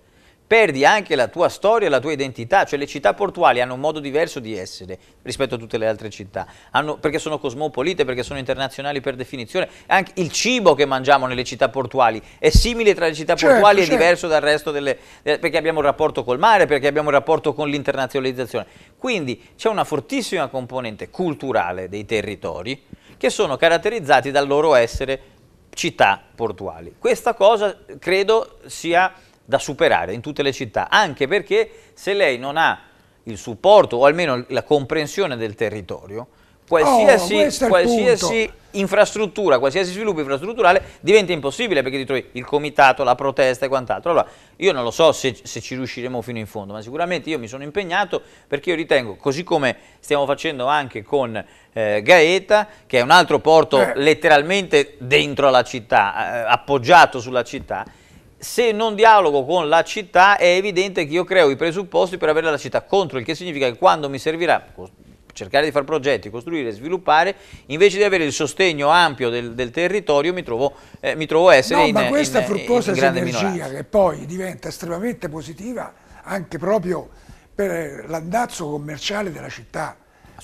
perdi anche la tua storia la tua identità, cioè le città portuali hanno un modo diverso di essere rispetto a tutte le altre città, hanno, perché sono cosmopolite, perché sono internazionali per definizione, anche il cibo che mangiamo nelle città portuali è simile tra le città certo, portuali certo. e diverso dal resto delle, perché abbiamo un rapporto col mare, perché abbiamo un rapporto con l'internazionalizzazione, quindi c'è una fortissima componente culturale dei territori che sono caratterizzati dal loro essere città portuali. Questa cosa credo sia da superare in tutte le città, anche perché se lei non ha il supporto o almeno la comprensione del territorio, qualsiasi, oh, qualsiasi infrastruttura, qualsiasi sviluppo infrastrutturale diventa impossibile perché ti trovi il comitato, la protesta e quant'altro. Allora, io non lo so se, se, ci riusciremo fino in fondo, ma sicuramente io mi sono impegnato perché io ritengo, così come stiamo facendo anche con eh, Gaeta, che è un altro porto eh. letteralmente dentro la città, eh, appoggiato sulla città, se non dialogo con la città è evidente che io creo i presupposti per avere la città contro, il che significa che quando mi servirà cercare di fare progetti, costruire, sviluppare, invece di avere il sostegno ampio del, del territorio mi trovo, eh, mi trovo essere no, in, ma questa in, fruttuosa in, in sinergia che poi diventa estremamente positiva anche proprio per l'andazzo commerciale della città,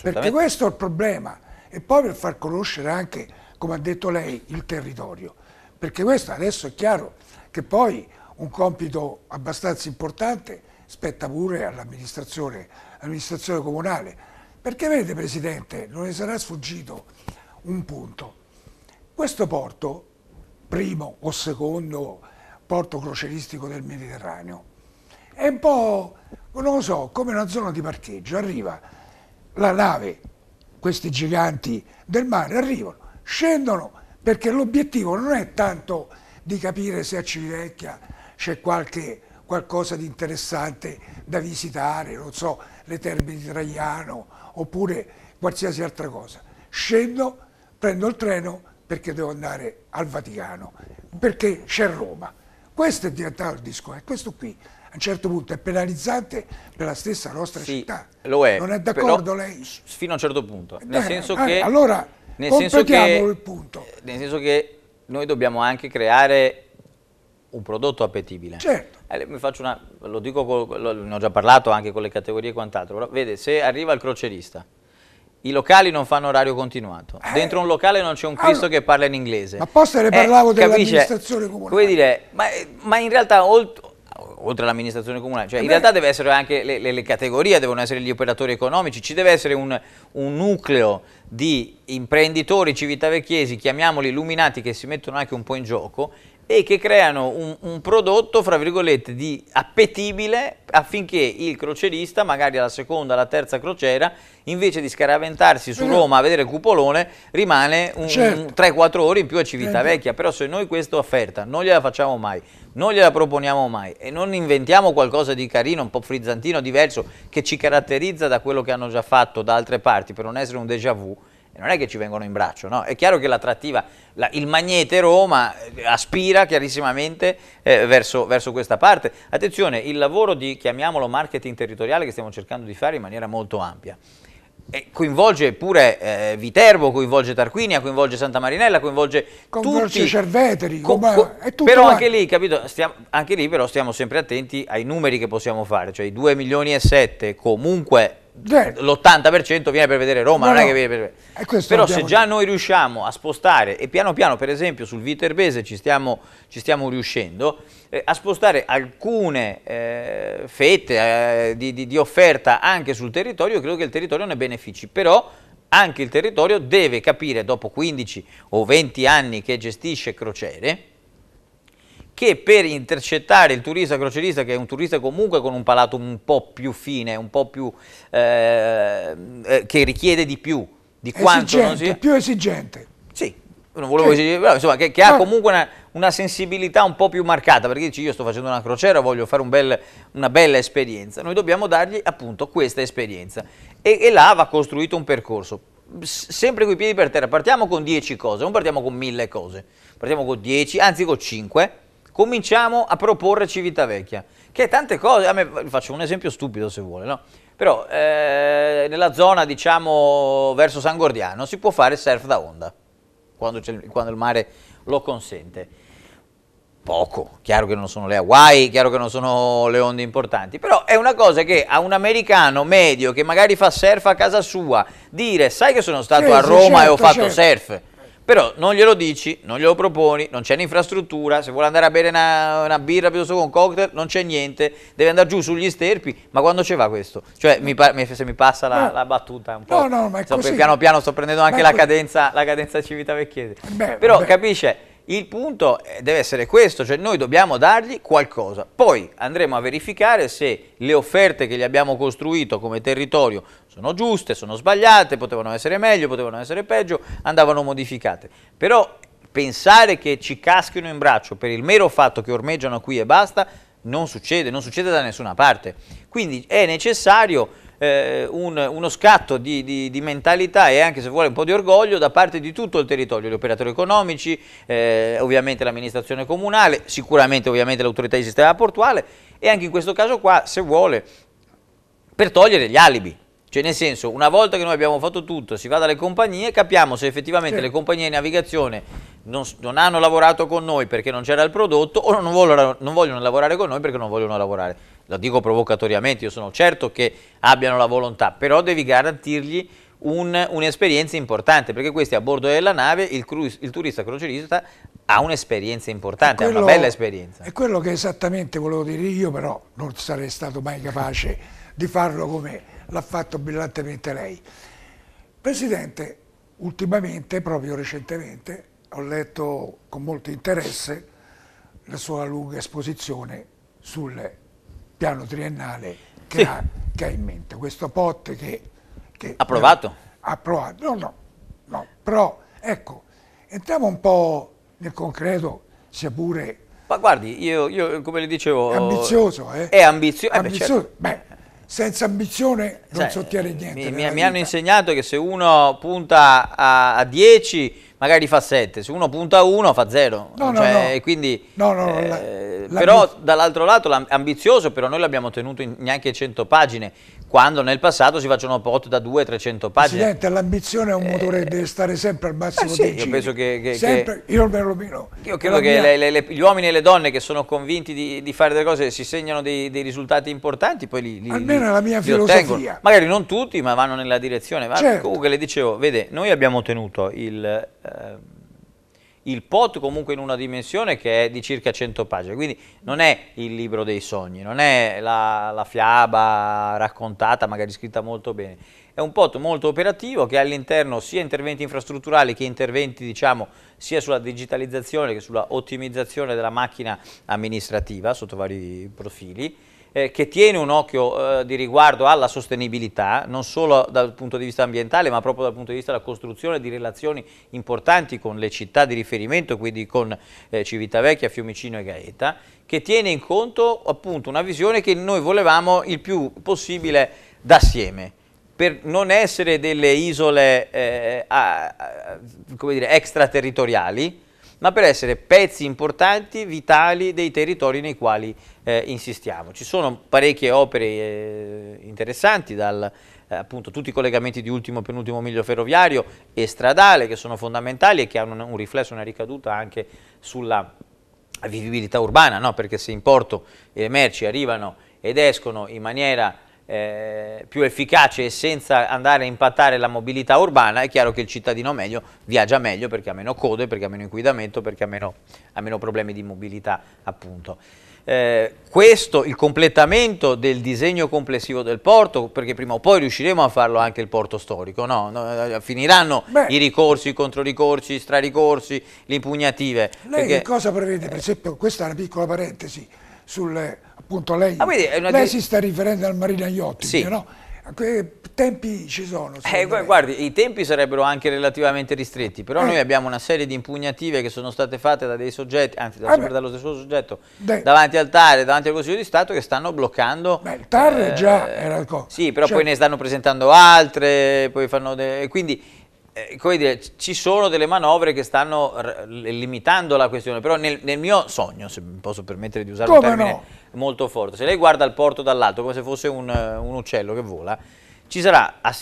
perché questo è il problema, e poi per far conoscere anche, come ha detto lei, il territorio, perché questo adesso è chiaro che poi un compito abbastanza importante spetta pure all'amministrazione all comunale. Perché vede Presidente, non ne sarà sfuggito un punto. Questo porto, primo o secondo porto croceristico del Mediterraneo, è un po', non lo so, come una zona di parcheggio. Arriva la nave, questi giganti del mare arrivano, scendono perché l'obiettivo non è tanto di capire se a Civitavecchia c'è qualcosa di interessante da visitare, non so, le terme di Traiano oppure qualsiasi altra cosa. Scendo, prendo il treno perché devo andare al Vaticano, perché c'è Roma. Questo è diventato il discorso e questo qui a un certo punto è penalizzante per la stessa nostra sì, città. Lo è. Non è d'accordo lei? Fino a un certo punto. Nel eh, senso eh, che... Allora, nel senso che, il punto. Nel senso che noi dobbiamo anche creare un prodotto appetibile. Certo. Eh, mi faccio una, lo dico, lo, ne ho già parlato anche con le categorie e quant'altro, però vede, se arriva il crocerista, i locali non fanno orario continuato, eh. dentro un locale non c'è un Cristo allora, che parla in inglese. Ma posto ne parlavo eh, dell'amministrazione comunale. Come dire, ma, ma in realtà oltre, oltre all'amministrazione comunale, cioè in realtà deve essere anche le, le, le, categorie, devono essere gli operatori economici, ci deve essere un, un nucleo di imprenditori civitavecchiesi, chiamiamoli illuminati, che si mettono anche un po' in gioco e che creano un, un, prodotto, fra virgolette, di appetibile affinché il crocerista, magari alla seconda, alla terza crociera, invece di scaraventarsi su Roma a vedere il cupolone, rimane certo. 3-4 ore in più a Civitavecchia. Però se noi questa offerta non gliela facciamo mai, non gliela proponiamo mai e non inventiamo qualcosa di carino, un po' frizzantino, diverso, che ci caratterizza da quello che hanno già fatto da altre parti per non essere un déjà vu, non è che ci vengono in braccio, no? È chiaro che l'attrattiva, la, il magnete Roma eh, aspira chiarissimamente eh, verso, verso, questa parte. Attenzione, il lavoro di, chiamiamolo marketing territoriale, che stiamo cercando di fare in maniera molto ampia, e coinvolge pure eh, Viterbo, coinvolge Tarquinia, coinvolge Santa Marinella, coinvolge, coinvolge tutti. Cerveteri, co co però anche lì, capito, stiamo, anche lì però stiamo sempre attenti ai numeri che possiamo fare, cioè i 2 milioni e 7 comunque l'80% viene per vedere Roma, no, non è che viene per... vedere. Però se già noi riusciamo a spostare, e piano piano per esempio sul Viterbese ci stiamo, ci stiamo riuscendo, eh, a spostare alcune eh, fette eh, di, di, di offerta anche sul territorio, credo che il territorio ne benefici, però anche il territorio deve capire dopo 15 o 20 anni che gestisce crociere, che per intercettare il turista crocerista, che è un turista comunque con un palato un po' più fine, un po' più, eh, eh, che richiede di più, di quanto non si... più esigente. Sì, non volevo sì. dire, insomma, che, che ha comunque una, una, sensibilità un po' più marcata, perché dici io sto facendo una crociera, voglio fare un bel, una bella esperienza, noi dobbiamo dargli appunto questa esperienza e, e là va costruito un percorso, sempre con i piedi per terra, partiamo con 10 cose, non partiamo con mille cose, partiamo con 10, anzi con 5, cominciamo a proporre Civitavecchia, che tante cose, a me faccio un esempio stupido se vuole, no? però eh, nella zona diciamo verso San Gordiano si può fare surf da onda, quando, quando il mare lo consente. Poco, chiaro che non sono le Hawaii, chiaro che non sono le onde importanti, però è una cosa che a un americano medio che magari fa surf a casa sua, dire sai che sono stato sì, a Roma certo, e ho fatto certo. surf, però non glielo dici, non glielo proponi, non c'è un'infrastruttura, se vuole andare a bere una, una birra piuttosto che un cocktail non c'è niente, deve andare giù sugli sterpi, ma quando ci va questo? Cioè mi se mi passa la, no. la battuta un po', no, no, ma è so, piano piano sto prendendo anche la cadenza, la cadenza Civitavecchiese, beh, però beh. capisce? Il punto eh, deve essere questo, cioè noi dobbiamo dargli qualcosa, poi andremo a verificare se le offerte che gli abbiamo costruito come territorio sono giuste, sono sbagliate, potevano essere meglio, potevano essere peggio, andavano modificate. Però pensare che ci caschino in braccio per il mero fatto che ormeggiano qui e basta, non succede, non succede da nessuna parte. Quindi è necessario eh, un, uno scatto di, di, di, mentalità e anche se vuole un po' di orgoglio da parte di tutto il territorio, gli operatori economici, eh, ovviamente l'amministrazione comunale, sicuramente ovviamente l'autorità di sistema portuale e anche in questo caso qua se vuole per togliere gli alibi. Cioè nel senso, una volta che noi abbiamo fatto tutto, si va dalle compagnie, capiamo se effettivamente sì. le compagnie di navigazione non, non, hanno lavorato con noi perché non c'era il prodotto o non vogliono, non vogliono lavorare con noi perché non vogliono lavorare lo dico provocatoriamente, io sono certo che abbiano la volontà, però devi garantirgli un'esperienza un importante, perché questi a bordo della nave, il, cruise, il turista crocerista ha un'esperienza importante, quello, ha una bella esperienza. È quello che esattamente volevo dire io, però non sarei stato mai capace di farlo come l'ha fatto brillantemente lei. Presidente, ultimamente, proprio recentemente, ho letto con molto interesse la sua lunga esposizione sulle piano triennale che, sì. ha, che ha, in mente, questo POT che... che approvato? approvato, no, no, no, però ecco, entriamo un po' nel concreto, sia pure... Ma guardi, io, io come le dicevo... È ambizioso, eh? È ambizio eh ambizioso. Beh, certo. Beh, senza ambizione non Sai, sostiene niente. Mi, mi, hanno insegnato che se uno punta a, a 10 magari fa 7, se uno punta a 1 fa 0. No, cioè, no. Quindi, no, no, eh, la, però dall'altro lato ambizioso, però noi l'abbiamo tenuto in neanche 100 pagine, quando nel passato si facciono pot da 200-300 pagine. Presidente, l'ambizione è un motore, eh, deve stare sempre al massimo eh sì, io penso che, che, sempre, che, io me lo meno. Io credo che mia... le, le, gli uomini e le donne che sono convinti di, di fare delle cose si segnano dei, dei risultati importanti, poi li, li Almeno li, la mia filosofia. Ottengono. Magari non tutti, ma vanno nella direzione. Certo. Comunque le dicevo, vede, noi abbiamo ottenuto il... Eh, il POT comunque in una dimensione che è di circa 100 pagine, quindi non è il libro dei sogni, non è la, la fiaba raccontata, magari scritta molto bene, è un POT molto operativo che all'interno sia interventi infrastrutturali che interventi diciamo sia sulla digitalizzazione che sulla ottimizzazione della macchina amministrativa sotto vari profili, eh, che tiene un occhio eh, di riguardo alla sostenibilità, non solo dal punto di vista ambientale, ma proprio dal punto di vista della costruzione di relazioni importanti con le città di riferimento, quindi con eh, Civitavecchia, Fiumicino e Gaeta, che tiene in conto appunto una visione che noi volevamo il più possibile d'assieme per non essere delle isole eh, a, a, dire, extraterritoriali, ma per essere pezzi importanti, vitali dei territori nei quali eh, insistiamo. Ci sono parecchie opere eh, interessanti, dal, eh, appunto tutti i collegamenti di ultimo e penultimo miglio ferroviario e stradale che sono fondamentali e che hanno un, riflesso, una ricaduta anche sulla vivibilità urbana, no? perché se in porto le merci arrivano ed escono in maniera eh, più efficace e senza andare a impattare la mobilità urbana, è chiaro che il cittadino meglio viaggia meglio perché ha meno code, perché ha meno inquinamento, perché ha meno, ha meno problemi di mobilità appunto. Eh, questo, il completamento del disegno complessivo del porto, perché prima o poi riusciremo a farlo anche il porto storico, no? no eh, finiranno Beh, i ricorsi, i controricorsi, i straricorsi, le impugnative. Lei perché, che cosa prevede? Per esempio, questa è una piccola parentesi, sul, appunto lei, ah, lei si sta riferendo al Marina Iotti, sì. no? tempi ci sono? Eh, guardi, i tempi sarebbero anche relativamente ristretti, però eh. noi abbiamo una serie di impugnative che sono state fatte da dei soggetti, anzi da, eh dallo stesso soggetto, Beh. davanti al TAR e davanti al Consiglio di Stato che stanno bloccando... Beh, il TAR eh, già era il co. Sì, però cioè... poi ne stanno presentando altre, poi fanno... Quindi eh, come dire, ci sono delle manovre che stanno limitando la questione, però nel, nel, mio sogno, se mi posso permettere di usare come un termine no? molto forte, se lei guarda il porto dall'alto come se fosse un, un uccello che vola, ci sarà a,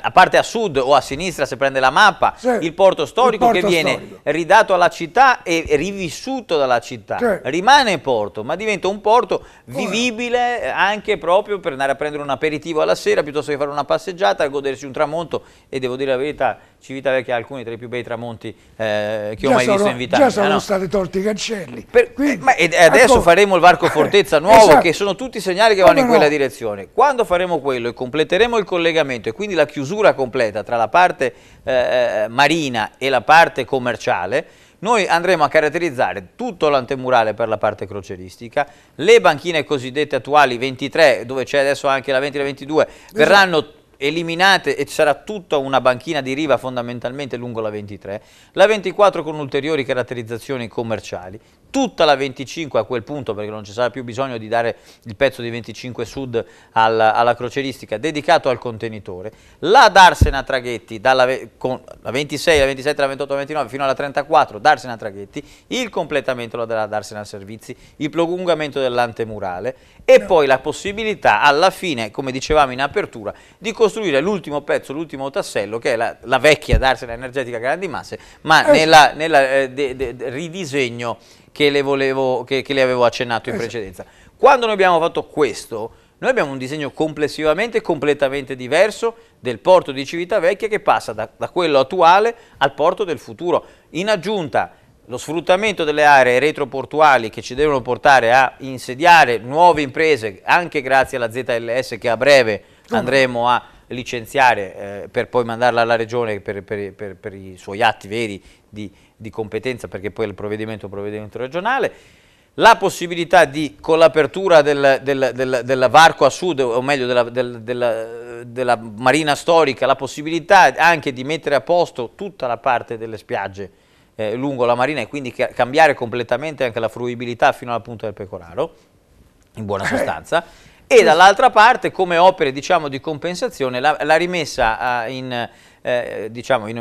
a, parte a sud o a sinistra se prende la mappa sì, il porto storico il porto che viene storico. ridato alla città e rivissuto dalla città sì. rimane porto ma diventa un porto vivibile anche proprio per andare a prendere un aperitivo alla sera piuttosto che fare una passeggiata godersi un tramonto e devo dire la verità Civitavecchia ha alcuni tra i più bei tramonti eh, che già ho mai sono, visto in vita già sono no? stati tolti i cancelli per, Quindi, eh, e adesso ecco, faremo il varco fortezza nuovo esatto. che sono tutti segnali che vanno in quella no? direzione quando faremo quello e completeremo il collegamento e quindi la chiusura completa tra la parte eh, eh, marina e la parte commerciale, noi andremo a caratterizzare tutto l'antemurale per la parte croceristica, le banchine cosiddette attuali 23, dove c'è adesso anche la 20 e la 22, esatto. verranno eliminate e ci sarà tutta una banchina di riva fondamentalmente lungo la 23, la 24 con ulteriori caratterizzazioni commerciali, tutta la 25 a quel punto perché non ci sarà più bisogno di dare il pezzo di 25 Sud alla, alla croceristica dedicato al contenitore, la Darsena Traghetti dalla con la 26, la 27, la 28, la 29 fino alla 34 Darsena Traghetti, il completamento della Darsena Servizi, il prolungamento dell'antemurale e poi la possibilità alla fine, come dicevamo in apertura, di costruire l'ultimo pezzo, l'ultimo tassello che è la, la vecchia Darsena Energetica Grandi Masse, ma eh, nella, nella eh, de, de, de, ridisegno che le, volevo, che, che le avevo accennato in esatto. precedenza. Quando noi abbiamo fatto questo, noi abbiamo un disegno complessivamente completamente diverso del porto di Civitavecchia che passa da, da, quello attuale al porto del futuro. In aggiunta, lo sfruttamento delle aree retroportuali che ci devono portare a insediare nuove imprese, anche grazie alla ZLS che a breve andremo a licenziare eh, per poi mandarla alla regione per, per, per, per i suoi atti veri di, di, competenza perché poi il provvedimento è un provvedimento regionale, la possibilità di, con l'apertura del, del, del, del, varco a sud, o meglio della, del, della, della, marina storica, la possibilità anche di mettere a posto tutta la parte delle spiagge eh, lungo la marina e quindi cambiare completamente anche la fruibilità fino alla punta del Pecoraro, in buona sostanza e dall'altra parte come opere diciamo, di compensazione la, la rimessa in, eh, diciamo, in,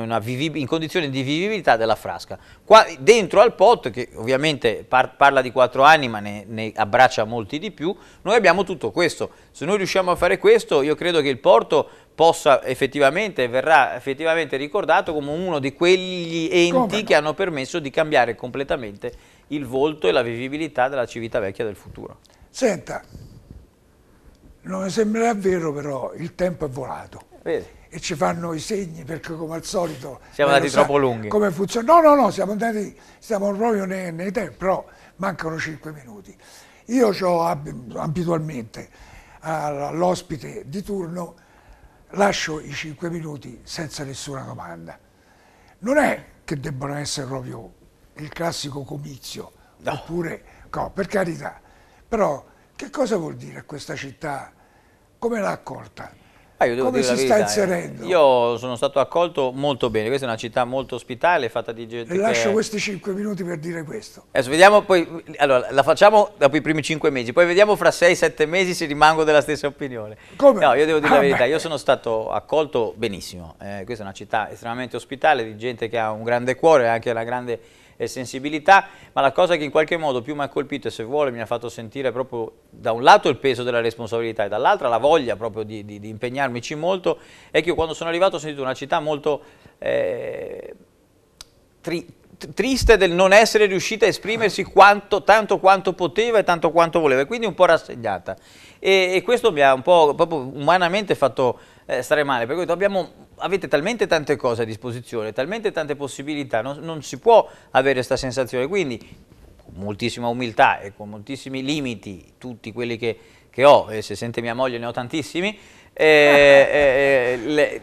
in, condizioni di vivibilità della frasca. Qua, dentro al POT, che ovviamente par parla di quattro anni ma ne, ne, abbraccia molti di più, noi abbiamo tutto questo. Se noi riusciamo a fare questo io credo che il porto possa effettivamente, verrà effettivamente ricordato come uno di quegli enti che hanno permesso di cambiare completamente il volto e la vivibilità della Civitavecchia del futuro. Senta, non mi sembrerà vero, però il tempo è volato. Vedi. E ci fanno i segni perché come al solito... Siamo andati troppo lunghi. Come funziona? No, no, no, siamo andati, stiamo proprio nei, nei tempi, però mancano 5 minuti. Io ho abitualmente all'ospite di turno, lascio i 5 minuti senza nessuna domanda. Non è che debbano essere proprio il classico comizio, no. oppure, no, per carità, però che cosa vuol dire questa città come l'ha accolta? Ah, Come si sta verità, inserendo? Io sono stato accolto molto bene, questa è una città molto ospitale, fatta di gente Le lascio questi cinque minuti per dire questo. Adesso vediamo poi, allora la facciamo dopo i primi cinque mesi, poi vediamo fra sei, sette mesi se rimango della stessa opinione. Come? No, io devo dire ah, la verità, beh. io sono stato accolto benissimo, eh, questa è una città estremamente ospitale, di gente che ha un grande cuore e anche una grande e sensibilità, ma la cosa che in qualche modo più mi ha colpito e se vuole mi ha fatto sentire proprio da un lato il peso della responsabilità e dall'altra la voglia proprio di, di, di, impegnarmici molto, è che io quando sono arrivato ho sentito una città molto... Eh, tri, triste del non essere riuscita a esprimersi quanto, tanto quanto poteva e tanto quanto voleva, e quindi un po' rassegnata. E, e questo mi ha un po' proprio umanamente fatto eh, stare male, perché abbiamo, avete talmente tante cose a disposizione, talmente tante possibilità, non, non si può avere questa sensazione, quindi con moltissima umiltà e con moltissimi limiti, tutti quelli che, che ho, e se sente mia moglie ne ho tantissimi, eh, eh, le,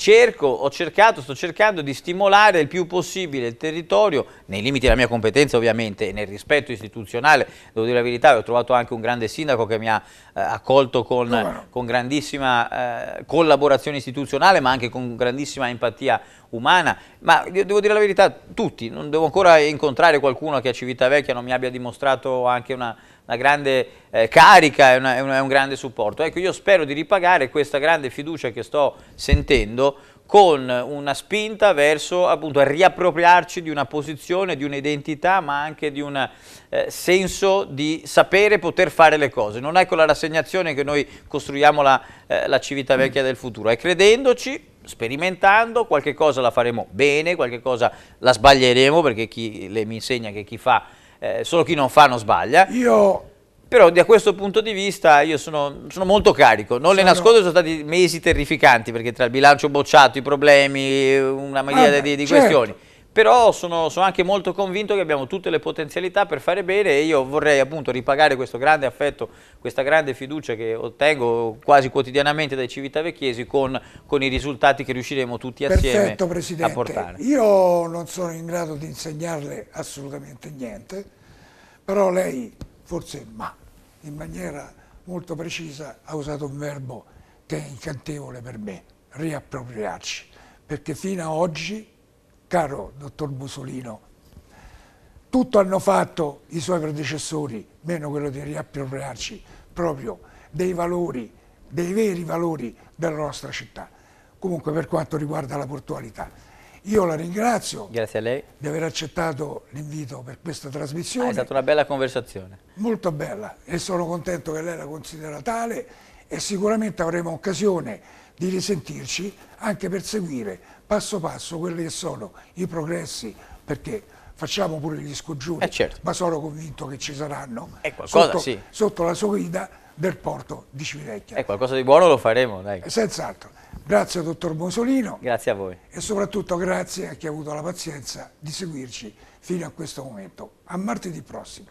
cerco, ho cercato, sto cercando di stimolare il più possibile il territorio, nei limiti della mia competenza ovviamente e nel rispetto istituzionale, devo dire la verità, ho trovato anche un grande sindaco che mi ha eh, accolto con, no, con grandissima eh, collaborazione istituzionale ma anche con grandissima empatia umana, ma devo dire la verità, tutti, non devo ancora incontrare qualcuno che a Civitavecchia non mi abbia dimostrato anche una una grande eh, carica e, una, è, un grande supporto. Ecco, io spero di ripagare questa grande fiducia che sto sentendo con una spinta verso appunto riappropriarci di una posizione, di un'identità, ma anche di un eh, senso di sapere poter fare le cose. Non è con la rassegnazione che noi costruiamo la, eh, la Civitavecchia del futuro, è credendoci, sperimentando, qualche cosa la faremo bene, qualche cosa la sbaglieremo, perché chi le mi insegna che chi fa eh, solo chi non fa non sbaglia. Io... Però da questo punto di vista io sono, sono molto carico, non sono... le nascondo, sono stati mesi terrificanti perché tra il bilancio bocciato, i problemi, una miriade ah, di, di certo. questioni però sono, sono, anche molto convinto che abbiamo tutte le potenzialità per fare bene e io vorrei appunto ripagare questo grande affetto, questa grande fiducia che ottengo quasi quotidianamente dai civitavecchiesi con, con i risultati che riusciremo tutti assieme Perfetto, a portare. Io non sono in grado di insegnarle assolutamente niente, però lei forse ma in maniera molto precisa ha usato un verbo che è incantevole per me, riappropriarci, perché fino ad oggi caro dottor Musolino, tutto hanno fatto i suoi predecessori, meno quello di riappropriarci proprio dei valori, dei veri valori della nostra città. Comunque per quanto riguarda la portualità. Io la ringrazio di aver accettato l'invito per questa trasmissione. Ah, è stata una bella conversazione. Molto bella e sono contento che lei la considera tale e sicuramente avremo occasione di risentirci anche per seguire passo passo quelli che sono i progressi, perché facciamo pure gli scongiuri, eh certo. ma sono convinto che ci saranno qualcosa, sotto, sì. sotto, la sua guida del porto di Civitavecchia. E qualcosa di buono lo faremo, dai. Senz'altro. Grazie dottor Musolino. Grazie a voi. E soprattutto grazie a chi ha avuto la pazienza di seguirci fino a questo momento. A martedì prossimo.